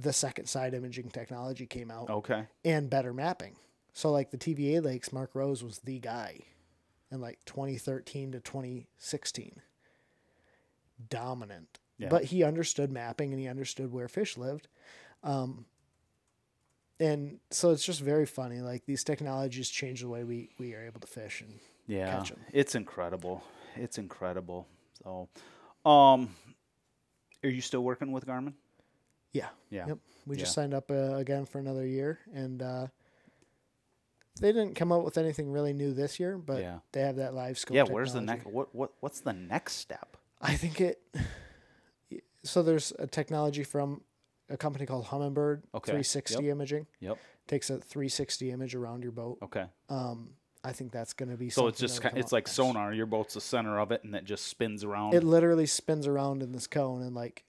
The second side imaging technology came out Okay. and better mapping. So like the TVA lakes, Mark Rose was the guy in like 2013 to 2016. Dominant. Yeah. But he understood mapping and he understood where fish lived. Um, and so it's just very funny. Like these technologies change the way we, we are able to fish. And Yeah. catch 'em. It's incredible. It's incredible. So, um, are you still working with Garmin? Yeah, Yeah. Yep. We just signed up uh, again for another year, and uh, they didn't come up with anything really new this year, but Yeah. they have that live scope. Yeah. Where's the next? What what what's the next step? I think it. So there's a technology from a company called Humminbird Okay. 360 Yep. imaging. Yep. Takes a 360 image around your boat. Okay. Um, I think that's going to be. So it's just that'll it's like next. sonar. Your boat's the center of it, and it just spins around. It literally spins around in this cone and like.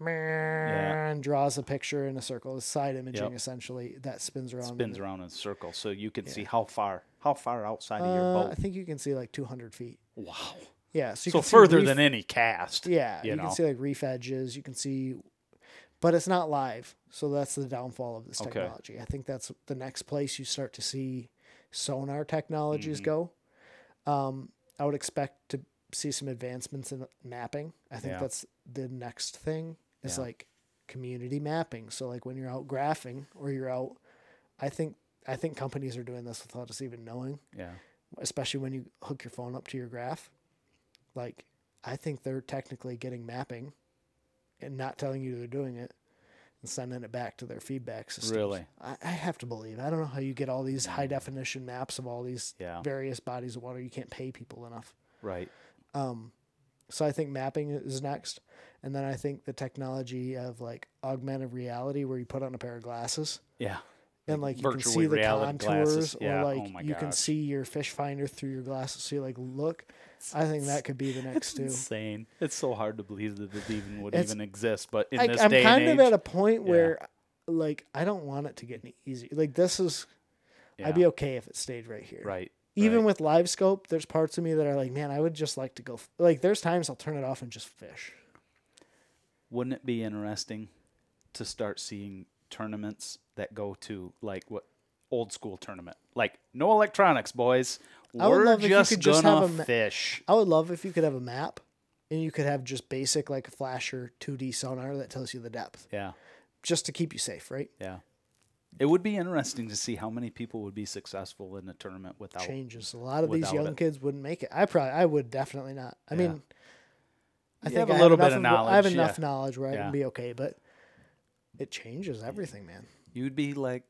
And draws a picture in a circle. It's side imaging Yep. essentially that spins around. in spins around in a circle, so you can see how far how far outside of your Uh, boat. I think you can see like 200 feet. wow. Yeah, so you So can see further reef- than any cast. yeah, you you, know. can see like reef edges. You can see, but it's not live, so that's the downfall of this Okay. technology. I think that's the next place you start to see sonar technologies Mm-hmm. go. Um, I would expect to see some advancements in mapping. I think Yeah. that's the next thing is Yeah. like community mapping. So like when you're out graphing or you're out, I think I think companies are doing this without us even knowing Yeah. especially when you hook your phone up to your graph. Like, I think they're technically getting mapping and not telling you they're doing it and sending it back to their feedback system. Really? I, I have to believe. I don't know how you get all these high definition maps of all these Yeah. various bodies of water. You can't pay people enough. Right. Um, so I think mapping is next. And then I think the technology of like augmented reality where you put on a pair of glasses Yeah. and like you can see the contours glasses. Yeah. or Oh like my you can see your fish finder through your glasses so you like look i think that could be the next It's two insane. It's so hard to believe that it even would It's- even exist. But in I, this i'm day kind and of at a point Yeah. where like i don't want it to get any easier. like this is yeah, i'd be okay if it stayed right here right. Even right. with live scope there's parts of me that are like man i would just like to go f-. like there's times i'll turn it off and just fish wouldn't it be interesting to start seeing tournaments that go to like what old school tournament. Like no electronics, boys. I would We're love if you just could just have a ma- fish. I would love if you could have a map and you could have just basic like a flasher 2D sonar that tells you the depth Yeah, just to keep you safe, right? yeah. It would be interesting to see how many people would be successful in a tournament without. Changes. A lot of these young it. kids wouldn't make it. I probably I would definitely not. I Yeah. mean I You think have a I little bit enough of I have knowledge, enough yeah. knowledge where I can be okay, but it changes everything, man. You'd be like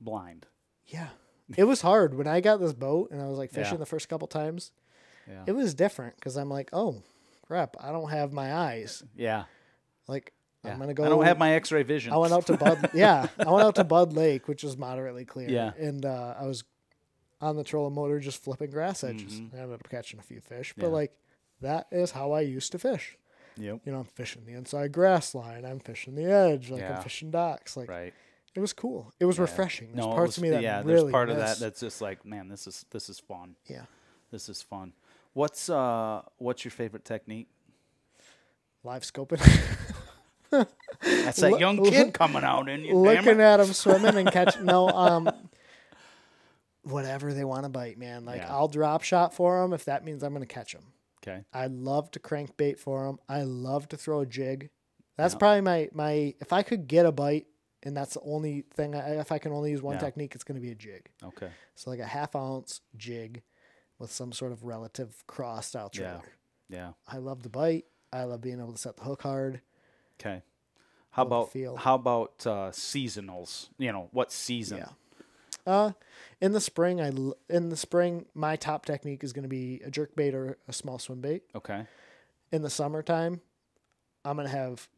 blind. Yeah. It was hard when I got this boat and I was like fishing the first couple times. Yeah. It was different because I'm like, oh crap, I don't have my eyes. Yeah. Like yeah. I'm gonna go. I don't have my X-ray vision. I went out to Bud. yeah, I went out to Bud Lake, which is moderately clear. Yeah. and uh, I was on the trolling motor just flipping grass edges. Mhm. I ended up catching a few fish, but Yeah. like that is how I used to fish. Yep. You know, I'm fishing the inside grass line. I'm fishing the edge. Like Yeah. I'm fishing docks. Like Right. it was cool. It was Yeah. refreshing. There's No, parts was- of me that yeah. really there's part of that that's just like, man, this is this is fun. yeah. This is fun. What's uh what's your favorite technique? Live scoping, That's that young kid coming out in you. looking at him swimming and catching. no, um, whatever they want to bite, man. Like Yeah. I'll drop shot for them if that means I'm going to catch them. Okay. I love to crank bait for them. I love to throw a jig. That's Yeah. probably my my. If I could get a bite, and that's the only thing. I, if I can only use one Yeah. technique, it's going to be a jig. Okay. So like a half ounce jig with some sort of relative cross style Yeah. trailer. Yeah. I love the bite. I love being able to set the hook hard. Okay. How about feel. how about uh, seasonals? You know what season? Yeah. Uh, in the spring, I l- in the spring my top technique is going to be a jerk bait or a small swim bait. Okay. In the summertime, I'm going to have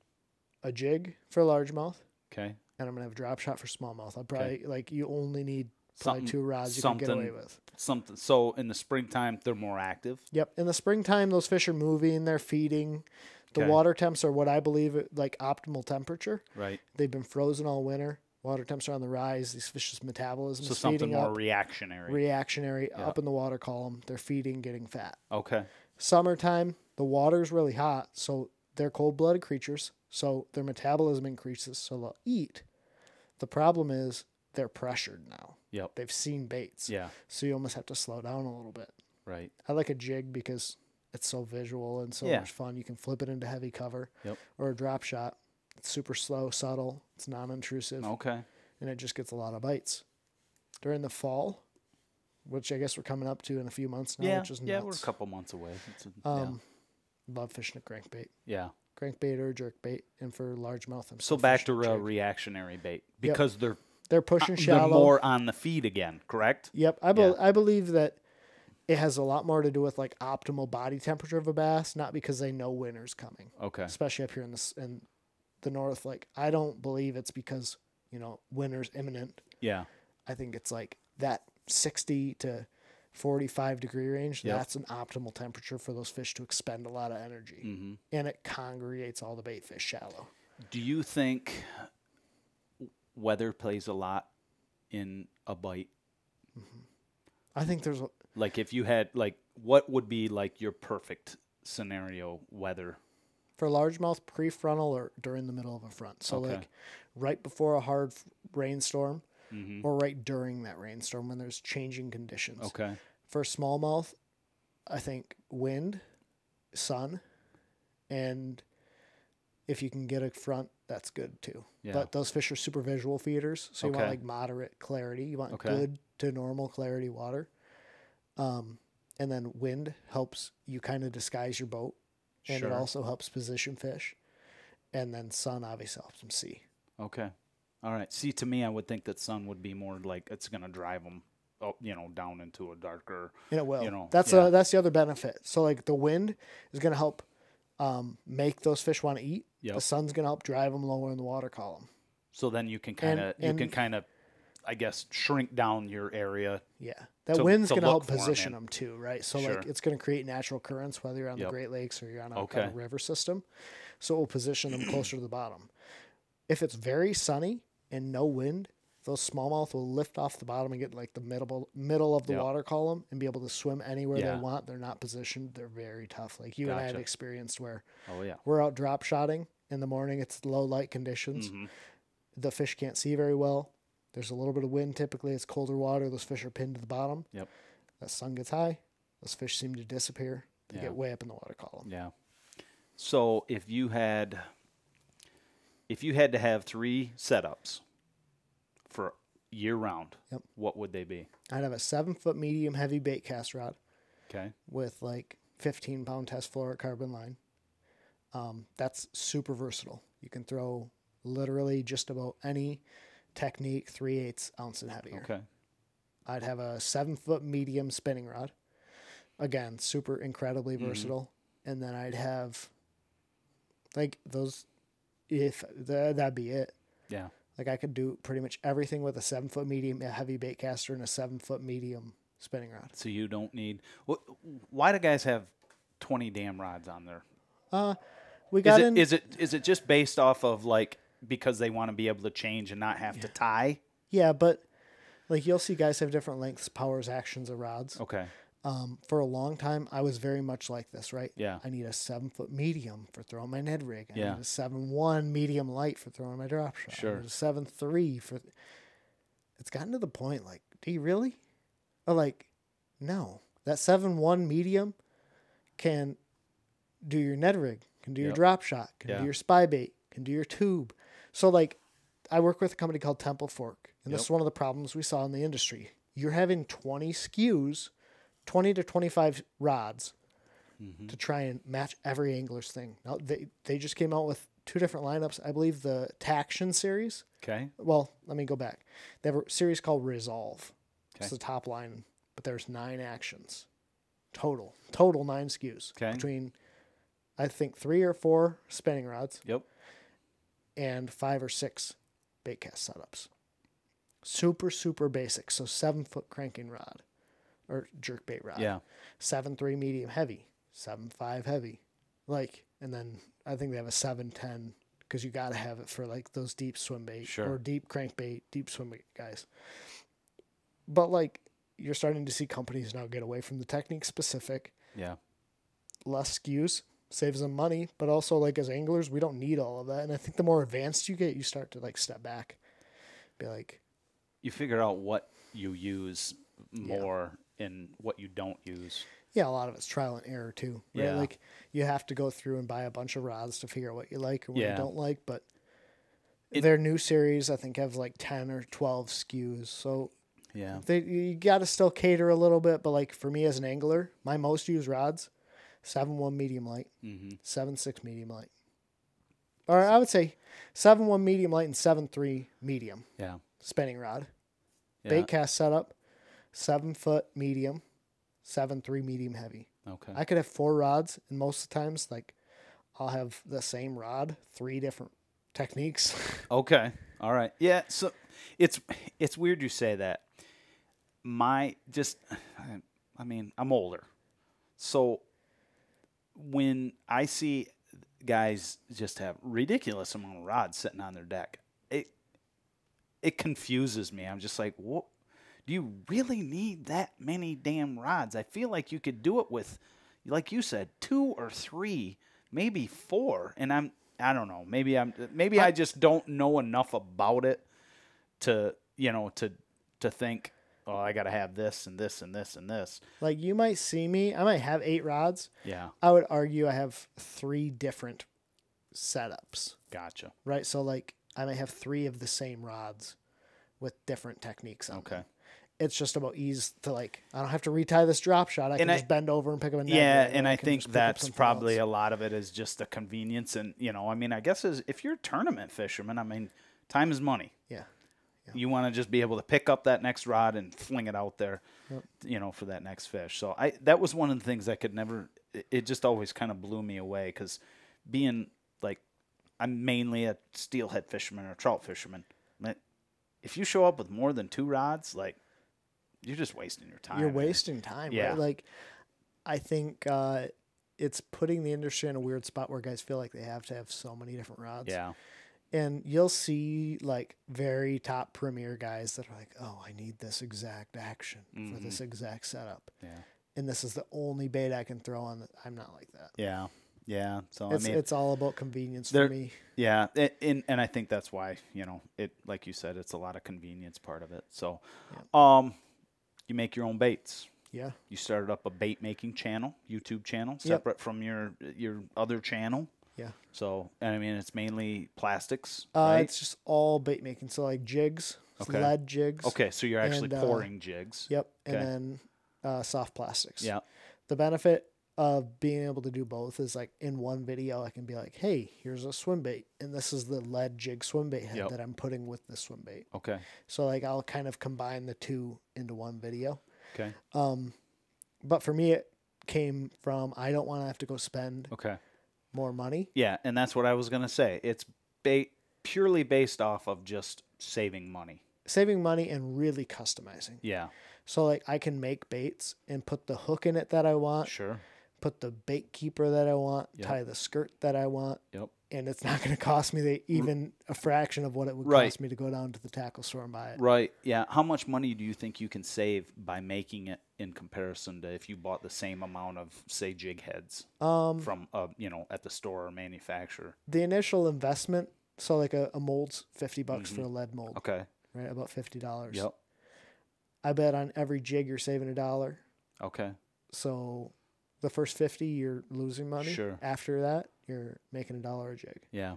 a jig for largemouth. Okay. and I'm gonna have a drop shot for smallmouth. I'll probably like you only need probably Something- two rods you can get away something- with. Something. So in the springtime, they're more active. Yep. In the springtime, those fish are moving, they're feeding. The Okay. water temps are what I believe like optimal temperature. Right. They've been frozen all winter. Water temps are on the rise. These fish's metabolism So is something feeding more up. reactionary. reactionary up in the water column. They're feeding, getting fat. okay. Summertime, the water's really hot, so they're cold blooded creatures. So their metabolism increases, so they'll eat. The problem is they're pressured now. Yep. They've seen baits. Yeah. So you almost have to slow down a little bit. Right. I like a jig because it's so visual and so Yeah. much fun. You can flip it into heavy cover Yep. or a drop shot. It's super slow, subtle, it's non intrusive, Okay. and it just gets a lot of bites. During the fall, which I guess we're coming up to in a few months now, yeah. which is yeah. We're a couple months away. It's a- Um, love fishing a crankbait. yeah. Crankbait or jerkbait, and for largemouth, I'm So back to a reactionary bait Yep. because they're They're pushing shallow. they're more on the feed again. Correct. Yep, I, be- Yeah. I believe that it has a lot more to do with like optimal body temperature of a bass, not because they know winter's coming. Okay. Especially up here in the in the north, like I don't believe it's because you know winter's imminent. Yeah. I think it's like that sixty to forty-five degree range. Yep. That's an optimal temperature for those fish to expend a lot of energy, Mm-hmm. and it congregates all the bait fish shallow. Do you think weather plays a lot in a bite? I think there's a, Like if you had like what would be like your perfect scenario weather? for largemouth prefrontal or during the middle of a front. So Okay. like right before a hard rainstorm Mm-hmm. or right during that rainstorm when there's changing conditions. Okay. For smallmouth, I think wind, sun, and if you can get a front, that's good too. Yeah. But those fish are super visual feeders, so you want like moderate clarity. You want Okay. good to normal clarity water. Um, and then wind helps you kind of disguise your boat, and Sure. it also helps position fish. And then sun obviously helps them see. Okay. All right. See, to me, I would think that sun would be more like it's going to drive them, oh, you know, down into a darker. And it will. You know, that's yeah. uh that's the other benefit. So like the wind is going to help um, make those fish want to eat. Yep. The sun's going to help drive them lower in the water column. So then you can kind of you can kind of, I guess, shrink down your area. Yeah, that To- wind's going to help look for 'em position in. them too, right? So Sure. like it's going to create natural currents whether you're on Yep. the Great Lakes or you're on a, on a river system. So it will position them closer to the bottom. If it's very sunny and no wind, those smallmouth will lift off the bottom and get like the middle middle of the Yep. water column and be able to swim anywhere Yeah. they want. They're not positioned. They're very tough. Like you and I have experienced where Oh yeah. we're out drop shotting in the morning. It's low light conditions. Mhm. The fish can't see very well. There's a little bit of wind. Typically, it's colder water. Those fish are pinned to the bottom. Yep. That sun gets high. Those fish seem to disappear. They Yeah. get way up in the water column. Yeah. So if you had if you had to have three setups for year round, Yep. what would they be? I'd have a seven foot medium heavy bait cast rod Okay. with like 15 pound test fluorocarbon line. Um, that's super versatile. You can throw literally just about any technique, three eighths ounce and heavier. Okay. I'd have a seven foot medium spinning rod. Again, super incredibly versatile. And then I'd have like those if th- that'd be it. Yeah. Like I could do pretty much everything with a seven foot medium a heavy bait caster and a seven foot medium spinning rod. So you don't need wh- why do guys have 20 damn rods on there? Uh we Is got it in is it is it just based off of like because they want to be able to change and not have to tie? Yeah, but like you'll see guys have different lengths, powers, actions of rods. Okay. Um, for a long time, I was very much like this, right? Yeah. I need a seven foot medium for throwing my Ned rig. I Yeah. need a seven one medium light for throwing my drop shot. Sure. a seven three for. It's gotten to the point like, do you really? Or like, no, that seven one medium can do your Ned rig, can do your drop shot, can Yeah. do your spy bait, can do your tube. So like, I work with a company called Temple Fork, and this is one of the problems we saw in the industry. You're having 20 SKUs, 20 to 25 rods Mm-hmm. to try and match every angler's thing. Now they they just came out with two different lineups. I believe the Taction series. Okay. Well, let me go back. They have a series called Resolve. Okay. It's the top line, but there's nine actions total. Total nine SKUs Okay. between I think three or four spinning rods Yep. And five or six bait cast setups. Super, super basic. So seven foot cranking rod or jerk bait rod. Yeah. Seven three medium heavy. Seven five heavy. Like and then I think they have a seven ten because you gotta have it for like those deep swim bait Sure. or deep crankbait, deep swim bait guys. But like you're starting to see companies now get away from the technique specific, Yeah. less SKUs, saves them money, but also like as anglers, we don't need all of that. And I think the more advanced you get, you start to like step back. Be like, You figure out what you use more and what you don't use. yeah, a lot of it's trial and error too. Right? Yeah. Like you have to go through and buy a bunch of rods to figure out what you like or what Yeah. you don't like. But It- their new series, I think, have like ten or twelve SKUs. So Yeah. they you got to still cater a little bit. But like for me as an angler, my most used rods, seven one medium light, Mm-hmm. seven six medium light, or I would say seven one medium light and seven three medium Yeah. spinning rod. Yeah. Bait cast setup, seven foot medium, seven three medium heavy. Okay. I could have four rods, and most of the times, like I'll have the same rod, three different techniques. Okay. All right. Yeah. So it's it's weird you say that. My just, I mean, I'm older, so when I see guys just have ridiculous amount of rods sitting on their deck, it it confuses me. I'm just like, what? Do you really need that many damn rods? I feel like you could do it with, like you said, two or three, maybe four. And I'm, I don't know. Maybe I'm, maybe I just don't know enough about it to, you know, to to think, oh, I got to have this and this and this and this. like you might see me, I might have eight rods. Yeah. I would argue I have three different setups, Gotcha. right? So like I might have three of the same rods with different techniques on Okay. them. It's just about ease to like I don't have to retie this drop shot. I can I- just bend over and pick up a net Yeah, and I can think just pick up that's probably else. a lot of it is just the convenience, and you know, I mean, I guess if you're a tournament fisherman, I mean, time is money. Yeah. You want to just be able to pick up that next rod and fling it out there, you know, for that next fish. So I that was one of the things I could never. It, just always kind of blew me away because being like, I'm mainly a steelhead fisherman or trout fisherman. If you show up with more than two rods, like, you're just wasting your time. You're wasting time, Yeah. right? Like I think uh it's putting the industry in a weird spot where guys feel like they have to have so many different rods. Yeah. And you'll see like very top premier guys that are like, oh, I need this exact action for this exact setup. Yeah. And this is the only bait I can throw on. The, I'm not like that. Yeah. Yeah. So It's I mean, it's all about convenience for me. yeah, a- and and I think that's why you know it. Like you said, it's a lot of convenience part of it. So, um, you make your own baits. Yeah. You started up a bait making channel, YouTube channel, Yep. separate from your your other channel. Yeah. So, and I mean, it's mainly plastics, Uh, right? It's just all bait making. So like jigs, Okay. lead jigs. Okay, so you're actually and, uh, pouring jigs. Yep. Okay. And then uh, soft plastics. Yeah. The benefit of being able to do both is like in one video, I can be like, hey, here's a swim bait. And this is the lead jig swim bait head Yep. that I'm putting with the swim bait. Okay. So like I'll kind of combine the two into one video. Okay. Um, but for me, it came from I don't want to have to go spend Okay. More money. Yeah, and that's what I was gonna say. It's ba- purely based off of just saving money. saving money and really customizing. Yeah. So like I can make baits and put the hook in it that I want, Sure. put the bait keeper that I want, Yep. tie the skirt that I want, Yep. And it's not going to cost me the, even a fraction of what it would Right. cost me to go down to the tackle store and buy it. Right. Yeah. How much money do you think you can save by making it in comparison to if you bought the same amount of say jig heads Um, from uh, you know at the store or manufacturer? the initial investment, so like a, a mold's fifty bucks for a lead mold, Okay. right? About fifty dollars. Yep. I bet on every jig you're saving a dollar. Okay. So the first fifty you're losing money. Sure. After that, you're making a dollar a jig. Yeah.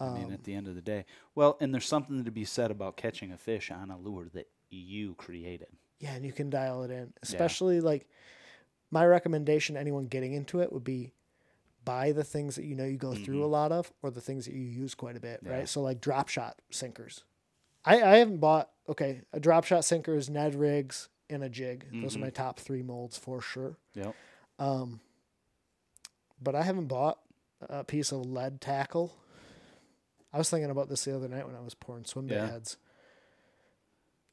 I mean, Um, at the end of the day, well, and there's something to be said about catching a fish on a lure that you created. Yeah, and you can dial it in. Especially like my recommendation to anyone getting into it would be buy the things that you know you go through a lot of or the things that you use quite a bit, Mm-hmm. Yeah. right? So like drop shot sinkers. I, I haven't bought okay, a drop shot sinker is Ned rigs and a jig. Those Mm-hmm. are my top three molds for sure. Yep. Um but I haven't bought a piece of lead tackle. I was thinking about this the other night when I was pouring swim bait Yeah. heads.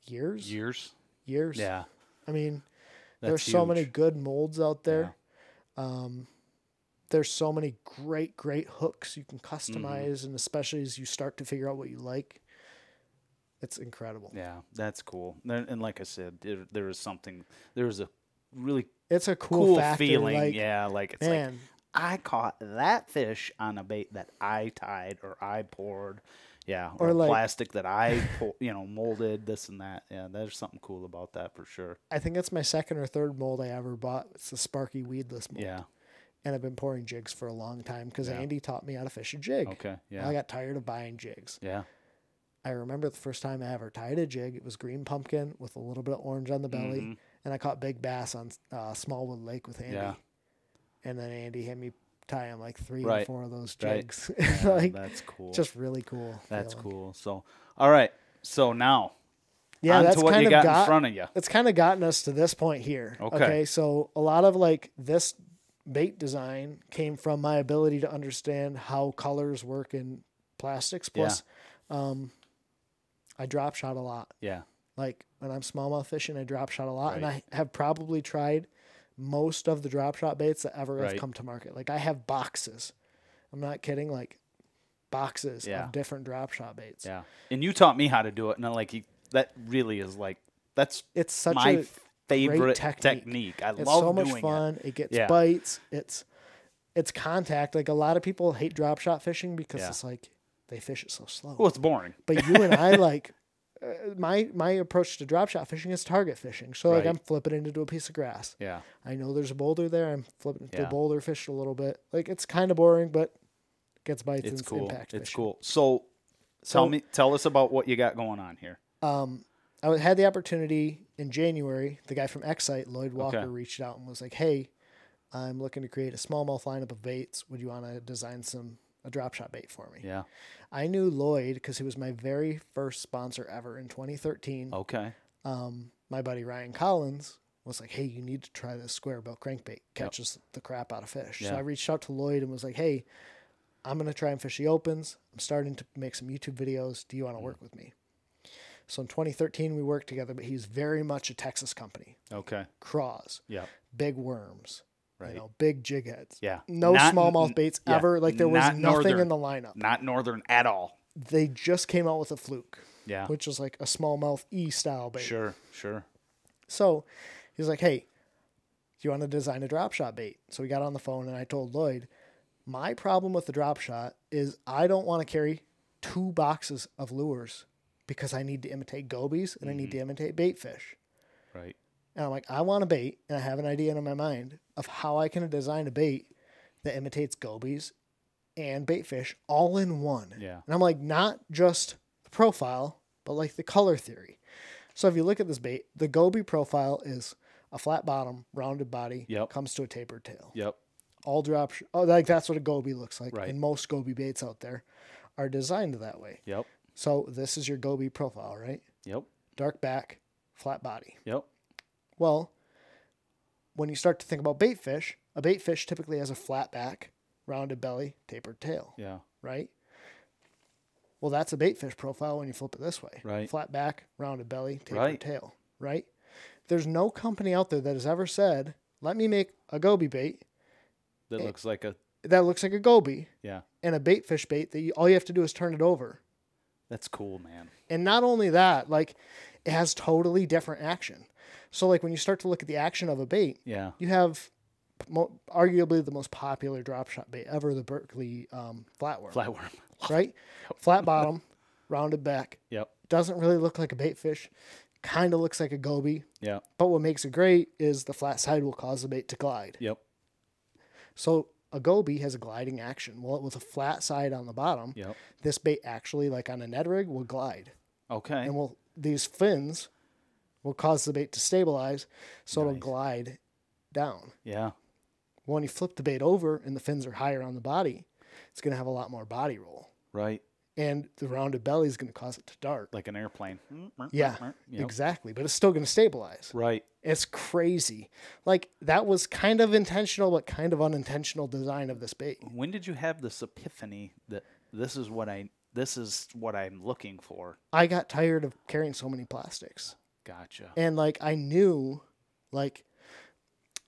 Years? Years. Years. Yeah. I mean, That's there's so many good molds out there. Um, there's so many great, great hooks you can Mm-hmm. customize, and especially as you start to figure out what you like, it's incredible. Yeah, that's cool. And like I said, there, there is something. There is a really It's a cool, cool, feeling. Like, yeah, like it's like man, I caught that fish on a bait that I tied or I poured. Yeah, or, Or like- plastic that I, po- you know, molded this and that. Yeah, there's something cool about that for sure. I think that's my second or third mold I ever bought. It's the Sparky Weedless mold. Yeah. And I've been pouring jigs for a long time because Yeah. Andy taught me how to fish a jig. Okay. Yeah. I got tired of buying jigs. yeah. I remember the first time I ever tied a jig. It was green pumpkin with a little bit of orange on the belly, and I caught big bass on uh, Smallwood Lake with Andy. Mm-hmm. Yeah. And then Andy had me tie him like three or four of those Right. jigs. Yeah, like that's cool. just really cool. that's feeling. cool. So, all right. So now, Yeah, that's what kind you of got, got, in front of you. It's kind of gotten us to this point here. Okay. So a lot of like this bait design came from my ability to understand how colors work in plastics. Plus, um, I drop shot a lot. Yeah. Like when I'm smallmouth fishing, I drop shot a lot, and I have probably tried most of the drop shot baits that ever Right. have come to market. Like I have boxes. I'm not kidding. Like boxes Yeah. of different drop shot baits. Yeah. And you taught me how to do it, and I'm like, that really is like that's It's such my a favorite technique. technique. I It's love so much fun. it. It, gets Yeah. bites. It's it's contact. Like a lot of people hate drop shot fishing because Yeah. it's like they fish it so slow. Well, it's boring. but you and I like uh, my my approach to drop shot fishing is target fishing. So like Right. I'm flipping it into a piece of grass. Yeah. I know there's a boulder there. I'm flipping to Yeah. a boulder, fish a little bit. Like it's kind of boring, but gets bites It's and cool. impact It's fishing. cool. So, So- tell me, tell us about what you got going on here. Um, I had the opportunity in January. The guy from Xcite, Lloyd Walker, Okay. reached out and was like, "Hey, I'm looking to create a smallmouth lineup of baits. Would you want to design some a drop shot bait for me?" Yeah. I knew Lloyd because he was my very first sponsor ever in 2013. Okay. Um, my buddy Ryan Collins was like, "Hey, you need to try this square bill crankbait. Catches the crap out of fish." Yeah. So I reached out to Lloyd and was like, "Hey, I'm gonna try and fish the opens. I'm starting to make some YouTube videos. Do you Mm. want to work with me?" So in 2013 we worked together, but he's very much a Texas company. Okay. Craws, Yeah. big worms, Right. you know, big jig heads. Yeah. No Not- smallmouth baits yeah, ever. Like there was nothing northern. in the lineup. Not northern at all. They just came out with a fluke, Yeah. which is like a smallmouth E style bait. Sure. Sure. So he's like, "Hey, do you want to design a drop shot bait?" So we got on the phone and I told Lloyd, My problem with the drop shot is I don't want to carry two boxes of lures because I need to imitate gobies and I need mm-hmm. to imitate bait fish. Right. And I'm like, I want a bait, and I have an idea in my mind of how I can design a bait that imitates gobies and bait fish all in one. Yeah. And I'm like, not just the profile, but like the color theory. So if you look at this bait, the goby profile is a flat bottom, rounded body, Yep. comes to a tapered tail. Yep. All drop, oh, like that's what a goby looks like. Right. And most goby baits out there are designed that way. Yep. So this is your goby profile, right? Yep. Dark back, flat body. Yep. Well, when you start to think about bait fish, a bait fish typically has a flat back, rounded belly, tapered tail, Yeah. right? Well, that's a bait fish profile when you flip it this way. Right. Flat back, rounded belly, tapered Right. tail, right? There's no company out there that has ever said, let me make a goby bait That looks like a that looks like a goby yeah. and a bait fish bait that you, all you have to do is turn it over. That's cool, man. And not only that, like it has totally different action. So like when you start to look at the action of a bait, Yeah. you have mo- arguably the most popular drop shot bait ever, the Berkley um, flatworm, Flatworm. right? Flat bottom, rounded back. Yep. Doesn't really look like a bait fish. Kind of looks like a goby. Yeah. But what makes it great is the flat side will cause the bait to glide. Yep. So a goby has a gliding action. Well, with a flat side on the bottom, Yep. this bait actually, like on a Ned rig, will glide. Okay. and will these fins will cause the bait to stabilize so it'll glide down. yeah. When you flip the bait over and the fins are higher on the body, it's going to have a lot more body roll. Right. And the rounded belly is going to cause it to dart. Like an airplane. Yeah, Yep. exactly. But it's still going to stabilize. Right. It's crazy. Like that was kind of intentional, but kind of unintentional design of this bait. When did you have this epiphany that this is what I this is what I'm looking for? I got tired of carrying so many plastics. Gotcha. And like I knew, like,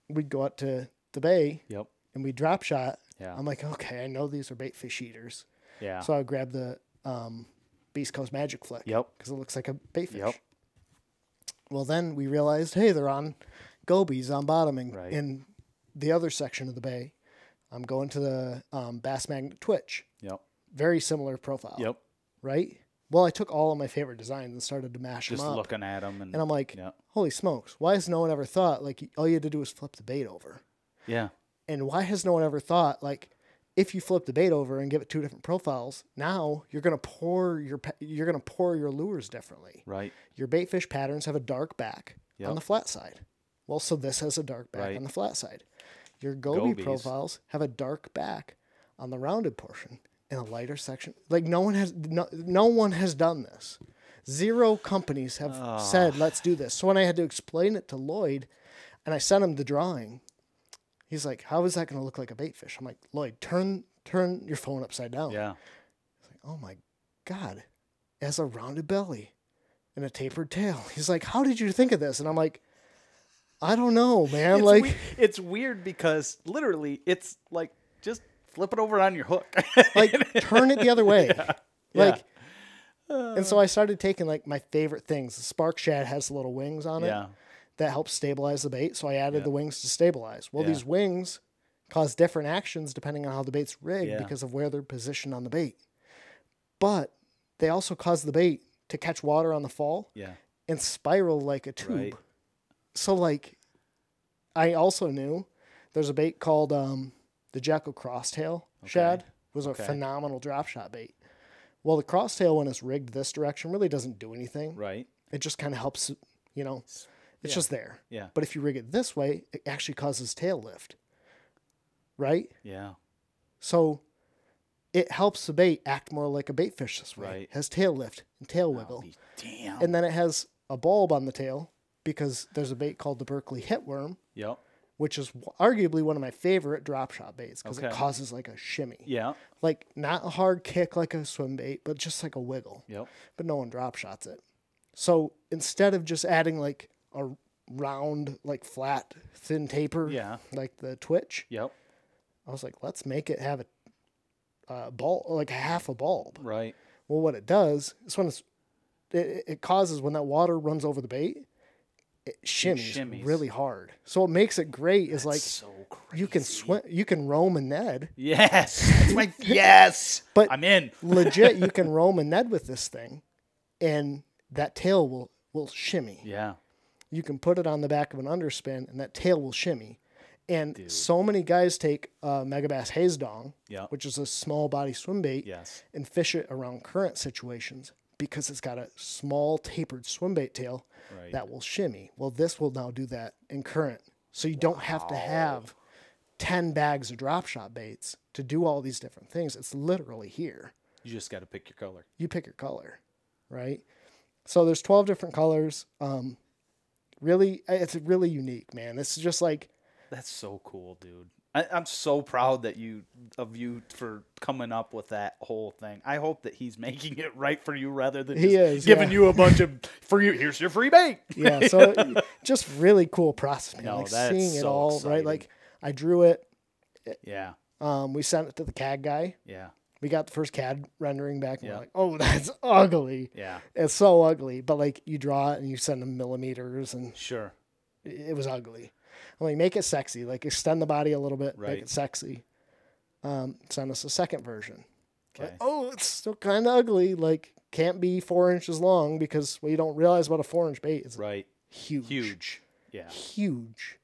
we'd go out to the bay Yep. and we drop shot. Yeah. I'm like, okay, I know these are bait fish eaters. Yeah. So I would grab the um, Beast Coast Magic Flick. Yep. Because it looks like a bait fish. Yep. Well, then we realized, hey, they're on gobies on bottoming Right. in the other section of the bay. I'm going to the um, Bass Magnet Twitch. Yep. Very similar profile. Yep. Right? Well, I took all of my favorite designs and started to mash Just them up. Just looking at them and, And I'm like, yeah. holy smokes, why has no one ever thought, like, all you had to do was flip the bait over? Yeah. And why has no one ever thought like if you flip the bait over and give it two different profiles, now you're gonna pour your you're gonna pour your lures differently. Right. Your bait fish patterns have a dark back Yep. on the flat side. Well, so this has a dark back Right. on the flat side. Your goby Gobies. profiles have a dark back on the rounded portion and a lighter section. Like no one has no, no one has done this. Zero companies have Ah. said let's do this. So when I had to explain it to Lloyd, and I sent him the drawing, he's like, "How is that going to look like a bait fish?" I'm like, "Lloyd, turn turn your phone upside down." Yeah. oh my god it has a rounded belly and a tapered tail he's like how did you think of this and i'm like i don't know man It's, like we- it's weird because literally it's like just flip it over on your hook. like turn it the other way Yeah. like and so i started taking like my favorite things the spark shad has little wings on it yeah. that helps stabilize the bait so i added Yeah. the wings to stabilize well Yeah. these wings cause different actions depending on how the bait's rigged Yeah. because of where they're positioned on the bait but they also cause the bait to catch water on the fall Yeah. and spiral like a tube. Right. So like I also knew there's a bait called um the Jackall crosstail shad was a Okay. phenomenal drop shot bait. Well, the crosstail when it's rigged this direction really doesn't do anything. Right. It just kind of helps, you know. It's Yeah. just there. Yeah. But if you rig it this way, it actually causes tail lift. Right? Yeah. So it helps the bait act more like a bait fish this way. Right. Has tail lift and tail wiggle. damn. And then it has a bulb on the tail because there's a bait called the Berkley hitworm, yep. Which is arguably one of my favorite drop shot baits because it causes like a shimmy. Yeah. Like not a hard kick like a swim bait, but just like a wiggle. Yep. But no one drop shots it. So instead of just adding like a round, like flat, thin taper, Yeah. like the Twitch, Yep. I was like, let's make it have a uh, bulb, like half a bulb. Right. Well, what it does is when it's, it, it causes when that water runs over the bait, it shimmies, shimmies. really hard. So what makes it great is like so you can swim, you can roam a Ned. Yes. My- yes. But- I'm in. Legit, you can roam a Ned with this thing, and that tail will will shimmy. Yeah. You can put it on the back of an underspin, and that tail will shimmy. And so many guys take uh, Megabass Hazedong, Yeah. which is a small body swim bait, Yes. and fish it around current situations because it's got a small tapered swim bait tail Right. that will shimmy. Well, this will now do that in current. So you don't have to have 10 bags of drop shot baits to do all these different things. It's literally here. You just got to pick your color. You pick your color, right? So there's 12 different colors. Um, really, it's really unique, man. This is just like, That's so cool, dude. I, I'm so proud that you of you for coming up with that whole thing. I hope that he's making it right for you rather than He just is, giving yeah. you a bunch of free. Here's your free bait. yeah. So just really cool process, man. No, like seeing it so all, right? exciting. Like I drew it. Yeah. Um, we sent it to the CAD guy. Yeah. we got the first CAD rendering back and Yeah. we're like, oh, that's ugly. Yeah. It's so ugly. But like you draw it and you send them millimeters and Sure. it it was ugly. I'm like, make it sexy. Like extend the body a little bit, Right. make it sexy. Um, send us a second version. Like, oh, it's still kind of ugly. Like can't be four inches long because what you don't realize about a four inch bait is Right. huge. Huge. Yeah. Huge.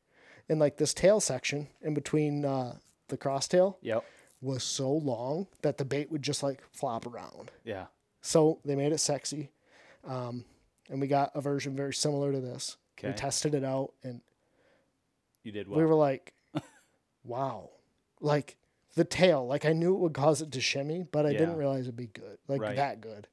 And like this tail section in between uh, the cross tail Yep. was so long that the bait would just like flop around. Yeah. So they made it sexy. Um, and we got a version very similar to this. We tested it out and You did well. we were like, wow. Like the tail, like I knew it would cause it to shimmy, but I Yeah. didn't realize it'd be good, like Right. that good.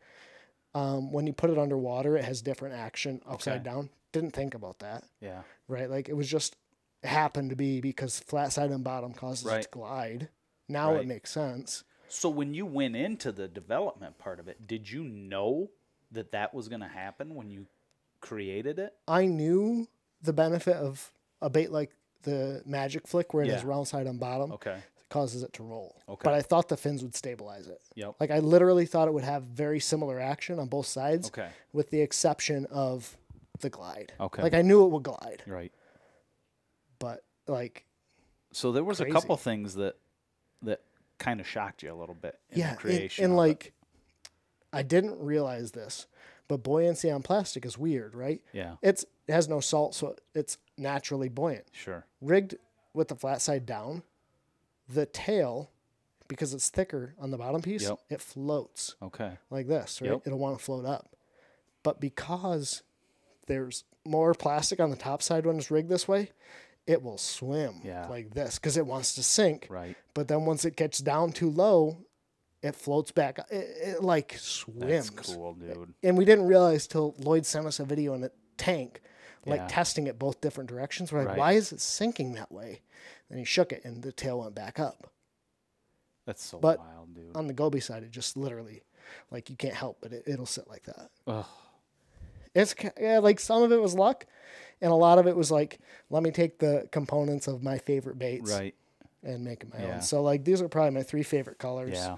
Um, when you put it underwater, it has different action upside Okay. down. Didn't think about that, yeah. right? Like it was just it happened to be because flat side and bottom causes it to glide. Now Right. it makes sense. So when you went into the development part of it, did you know that that was going to happen when you created it? I knew the benefit of a bait like the Magic Flick, where it has round side on bottom, Okay. causes it to roll. Okay. But I thought the fins would stabilize it. Yep. Like I literally thought it would have very similar action on both sides, Okay. with the exception of the glide. Okay. Like I knew it would glide, Right. but like So there was Crazy. a couple things that that kind of shocked you a little bit in yeah, the and, creation. and of it. like I didn't realize this, but buoyancy on plastic is weird, right? yeah, It's it has no salt, so it's naturally buoyant. sure. rigged with the flat side down, the tail, because it's thicker on the bottom piece, Yep. it floats Okay. like this, right? Yep. It'll want to float up. But because there's more plastic on the top side when it's rigged this way, it will swim Yeah. like this because it wants to sink. Right. But then once it gets down too low, it floats back. Uh, it, it like swims. That's cool, dude. And we didn't realize till Lloyd sent us a video in a tank, like Yeah. testing it both different directions. We're like, Right. why is it sinking that way? Then he shook it, and the tail went back up. That's so But- wild, dude. On the goby side, it just literally, like you can't help but it, it'll sit like that. Ugh. It's yeah, like some of it was luck, and a lot of it was like, let me take the components of my favorite baits Right. and make it my Yeah. own. So like these are probably my three favorite colors. Yeah.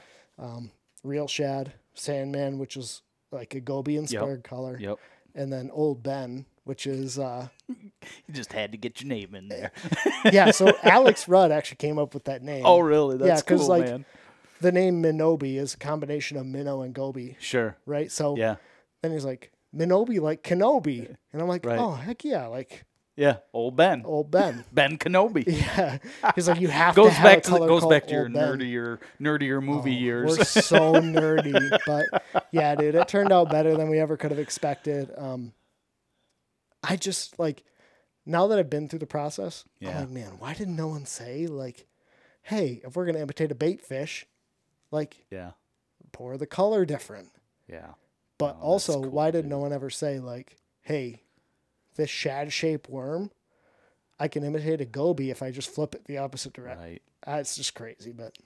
Real Shad, Sandman, which is like a goby inspired color, Yep. and then Old Ben, which is uh, You just had to get your name in there. yeah. So Alex Rudd actually came up with that name. oh, really? Yeah, That's 'cause, cool, like, man. The name Minobi is a combination of minnow and goby, Sure. right? So Yeah. then he's like Minobi, like Kenobi, and I'm like, Right. oh heck yeah, like Yeah. Old Ben. Old Ben. Ben Kenobi. Yeah, he's like you have Goes to have back a to the, color goes back to your Ben. nerdier nerdier movie Oh, years. We're so nerdy, but yeah, dude, it turned out better than we ever could have expected. Um, I just like now that I've been through the process, Yeah. I'm like, man, why didn't no one say like, hey, if we're gonna imitate a bait fish, like yeah. pour the color different. Yeah. But Oh, also, cool, why did dude. no one ever say like, hey, this shad shaped worm, I can imitate a goby if I just flip it the opposite direction. Right. Ah, it's just crazy, but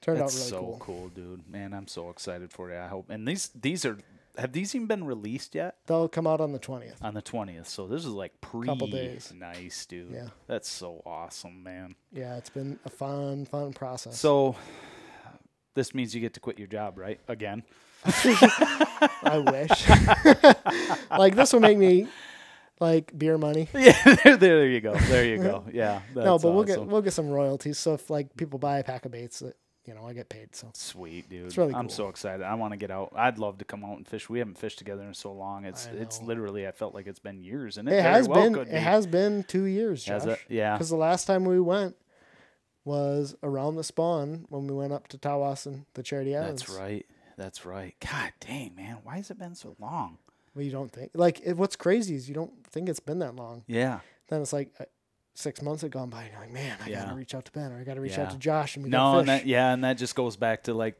turned That's out really so cool. cool. dude. Man, I'm so excited for you. I hope. And these these are have these even been released yet? They'll come out on the twentieth. On the twentieth. So this is like pre Couple days. nice, dude. Yeah. That's so awesome, man. Yeah, it's been a fun, fun process. So this means you get to quit your job, right? Again. I wish. like this will make me like beer money. Yeah, there, there you go. There you go. Yeah. no, but we'll get we'll get some royalties. So if like people buy a pack of baits, that you know I get paid. So Sweet, dude. really I'm so excited. I want to get out. I'd love to come out and fish. We haven't fished together in so long. It's it's literally I felt like it's been years and it, it has well been it be. has been two years, Josh. it? Yeah. Because the last time we went was around the spawn when we went up to Tawasin, the Charity Islands. That's right. That's right. God dang, man. Why has it been so long? Well, you don't think like it, what's crazy is you don't think it's been that long. Yeah. Then it's like uh, six months had gone by, and you're like, man, I Yeah. gotta reach out to Ben or I gotta reach Yeah. out to Josh, and we No, gotta and that yeah, and that just goes back to like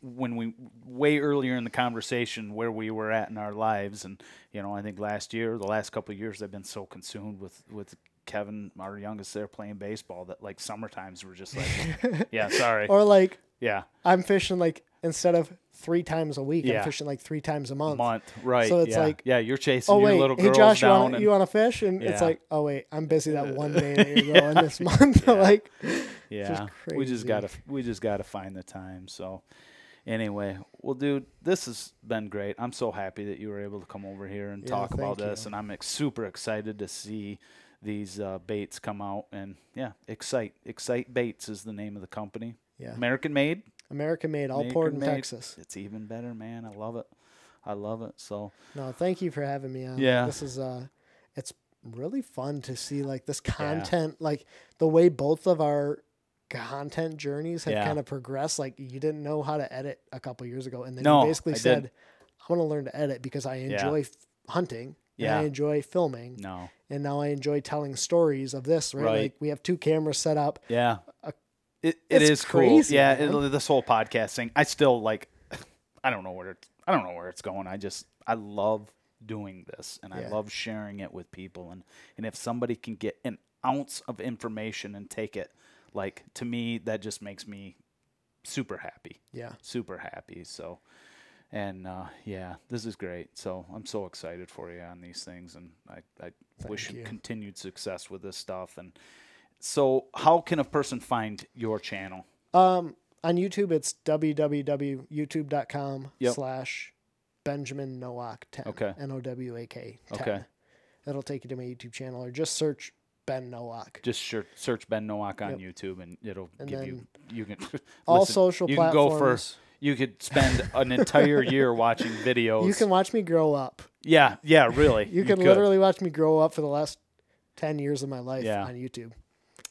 when we way earlier in the conversation where we were at in our lives and you know i think last year the last couple of years i've been so consumed with with kevin our youngest there playing baseball that like summer times were just like yeah sorry or like yeah I'm fishing like instead of three times a week, Yeah. I'm fishing like three times a month. month right So it's yeah. like, yeah you're chasing Oh your wait, little hey girls Josh, you down want and you want to fish? And it's like, oh wait, I'm busy that one day that you're going this month. Yeah. like, Yeah, we just gotta we just gotta find the time. So, anyway, well, dude, this has been great. I'm so happy that you were able to come over here and Yeah, talk about thank this, you. and I'm ex- super excited to see these uh, baits come out. And yeah, Xcite Xcite baits is the name of the company. yeah, American made. American made, all poured in made. Texas. It's even better, man. I love it. I love it. So No, thank you for having me on. Yeah. this is uh, it's really fun to see like this content, like the way both of our content journeys have Yeah. kind of progressed. Like you didn't know how to edit a couple years ago, and then No, you basically I said. "I want to learn to edit because I Yeah. enjoy f- hunting." and Yeah. I enjoy filming, no, and now I enjoy telling stories of this. Right, Right. like we have two cameras set up. yeah. Uh, It, it it's crazy, cool. Yeah, it, this whole podcast thing. I still like. I don't know where it's. I don't know where it's going. I just I love doing this, and I love sharing it with people. And and if somebody can get an ounce of information and take it, like to me, that just makes me super happy. Yeah, Super happy. So. And uh, yeah, this is great. So I'm so excited for you on these things, and I, I wish you. continued success with this stuff. And so, how can a person find your channel? Um, on YouTube, it's www.youtube.com Yep. slash Benjamin Nowak 10. Okay. N O W A K 10. Okay. That'll take you to my YouTube channel or just search Ben Nowak. Just search Ben Nowak on Yep. YouTube, and it'll And give you. You can All listen, social You can go for. You could spend an entire year watching videos. You can watch me grow up. Yeah, yeah, really. You, can could. literally watch me grow up for the last 10 years of my life Yeah. on YouTube.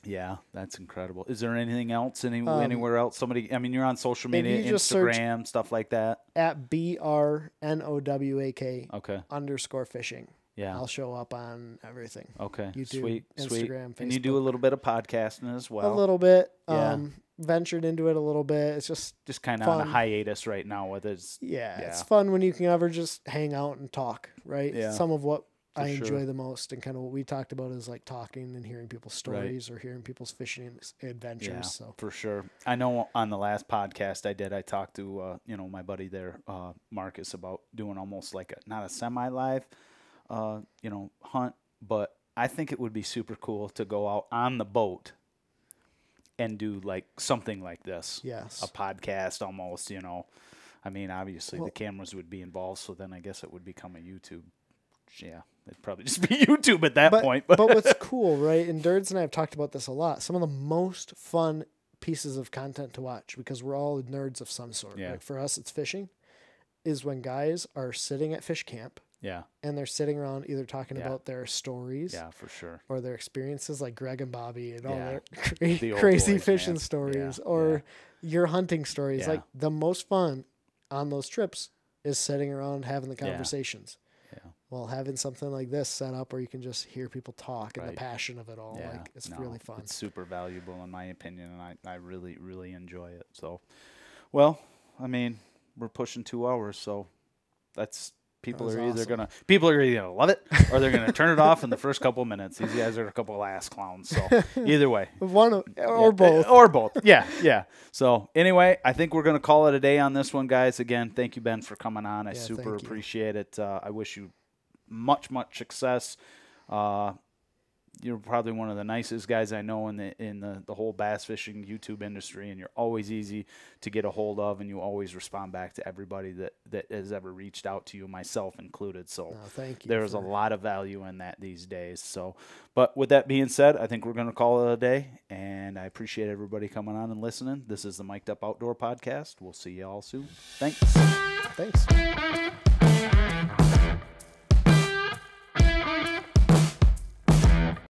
Yeah, that's incredible. Is there anything else? Any Um, anywhere else? Somebody? I mean, you're on social media, you just search- Instagram, stuff like that. At B R N O W A K Okay. underscore fishing. Yeah. I'll show up on everything. Okay. YouTube, sweet. sweet. Instagram, And you do a little bit of podcasting as well. a little bit. Yeah. Um, ventured into it a little bit. It's just Just kind of on a hiatus right now with it. Yeah, it's fun when you can ever just hang out and talk, right? Yeah, Some of what I for enjoy sure. the most and kind of what we talked about is like talking and hearing people's stories or hearing people's fishing adventures. Yeah, So for sure. I know on the last podcast I did, I talked to uh, you know my buddy there, uh, Marcus, about doing almost like a not a semi live, uh, you know, hunt, but I think it would be super cool to go out on the boat and do like something like this, yes, a podcast almost. You know, I mean, obviously Well- the cameras would be involved, so then I guess it would become a YouTube. Yeah, it'd probably just be YouTube at that but, point. but but what's cool, right? And Dirds and I have talked about this a lot. Some of the most fun pieces of content to watch because we're all nerds of some sort. Yeah. Right? For us, it's fishing. Is when guys are sitting at fish camp yeah, and they're sitting around either talking Yeah. about their stories yeah, for sure. or their experiences like Greg and Bobby and all Yeah. their The crazy boys, fishing man. stories or your hunting stories. Like the most fun on those trips is sitting around having the Yeah. conversations. Well, having something like this set up where you can just hear people talk and the passion of it all, Yeah, like it's no, really fun. It's super valuable in my opinion, and I, I really, really enjoy it. So, well, I mean, we're pushing two hours, so that's people That are either awesome. gonna people are either gonna love it or they're gonna turn it off in the first couple of minutes. These guys are a couple of ass clowns, so either way. One of- Yeah, or both. or both. Yeah, yeah. So anyway, I think we're gonna call it a day on this one, guys. Again, thank you, Ben, for coming on. I Yeah, super appreciate it. Uh, I wish you much, much success. Uh, you're probably one of the nicest guys I know in the in the, the whole bass fishing YouTube industry, and you're always easy to get a hold of, and you always respond back to everybody that, that has ever reached out to you, myself included. So Oh, thank you there's a lot of value in that these days. So, but with that being said, I think we're going to call it a day, and I appreciate everybody coming on and listening. This is the Mic'd Up Outdoor Podcast. We'll see you all soon. Thanks. Thanks.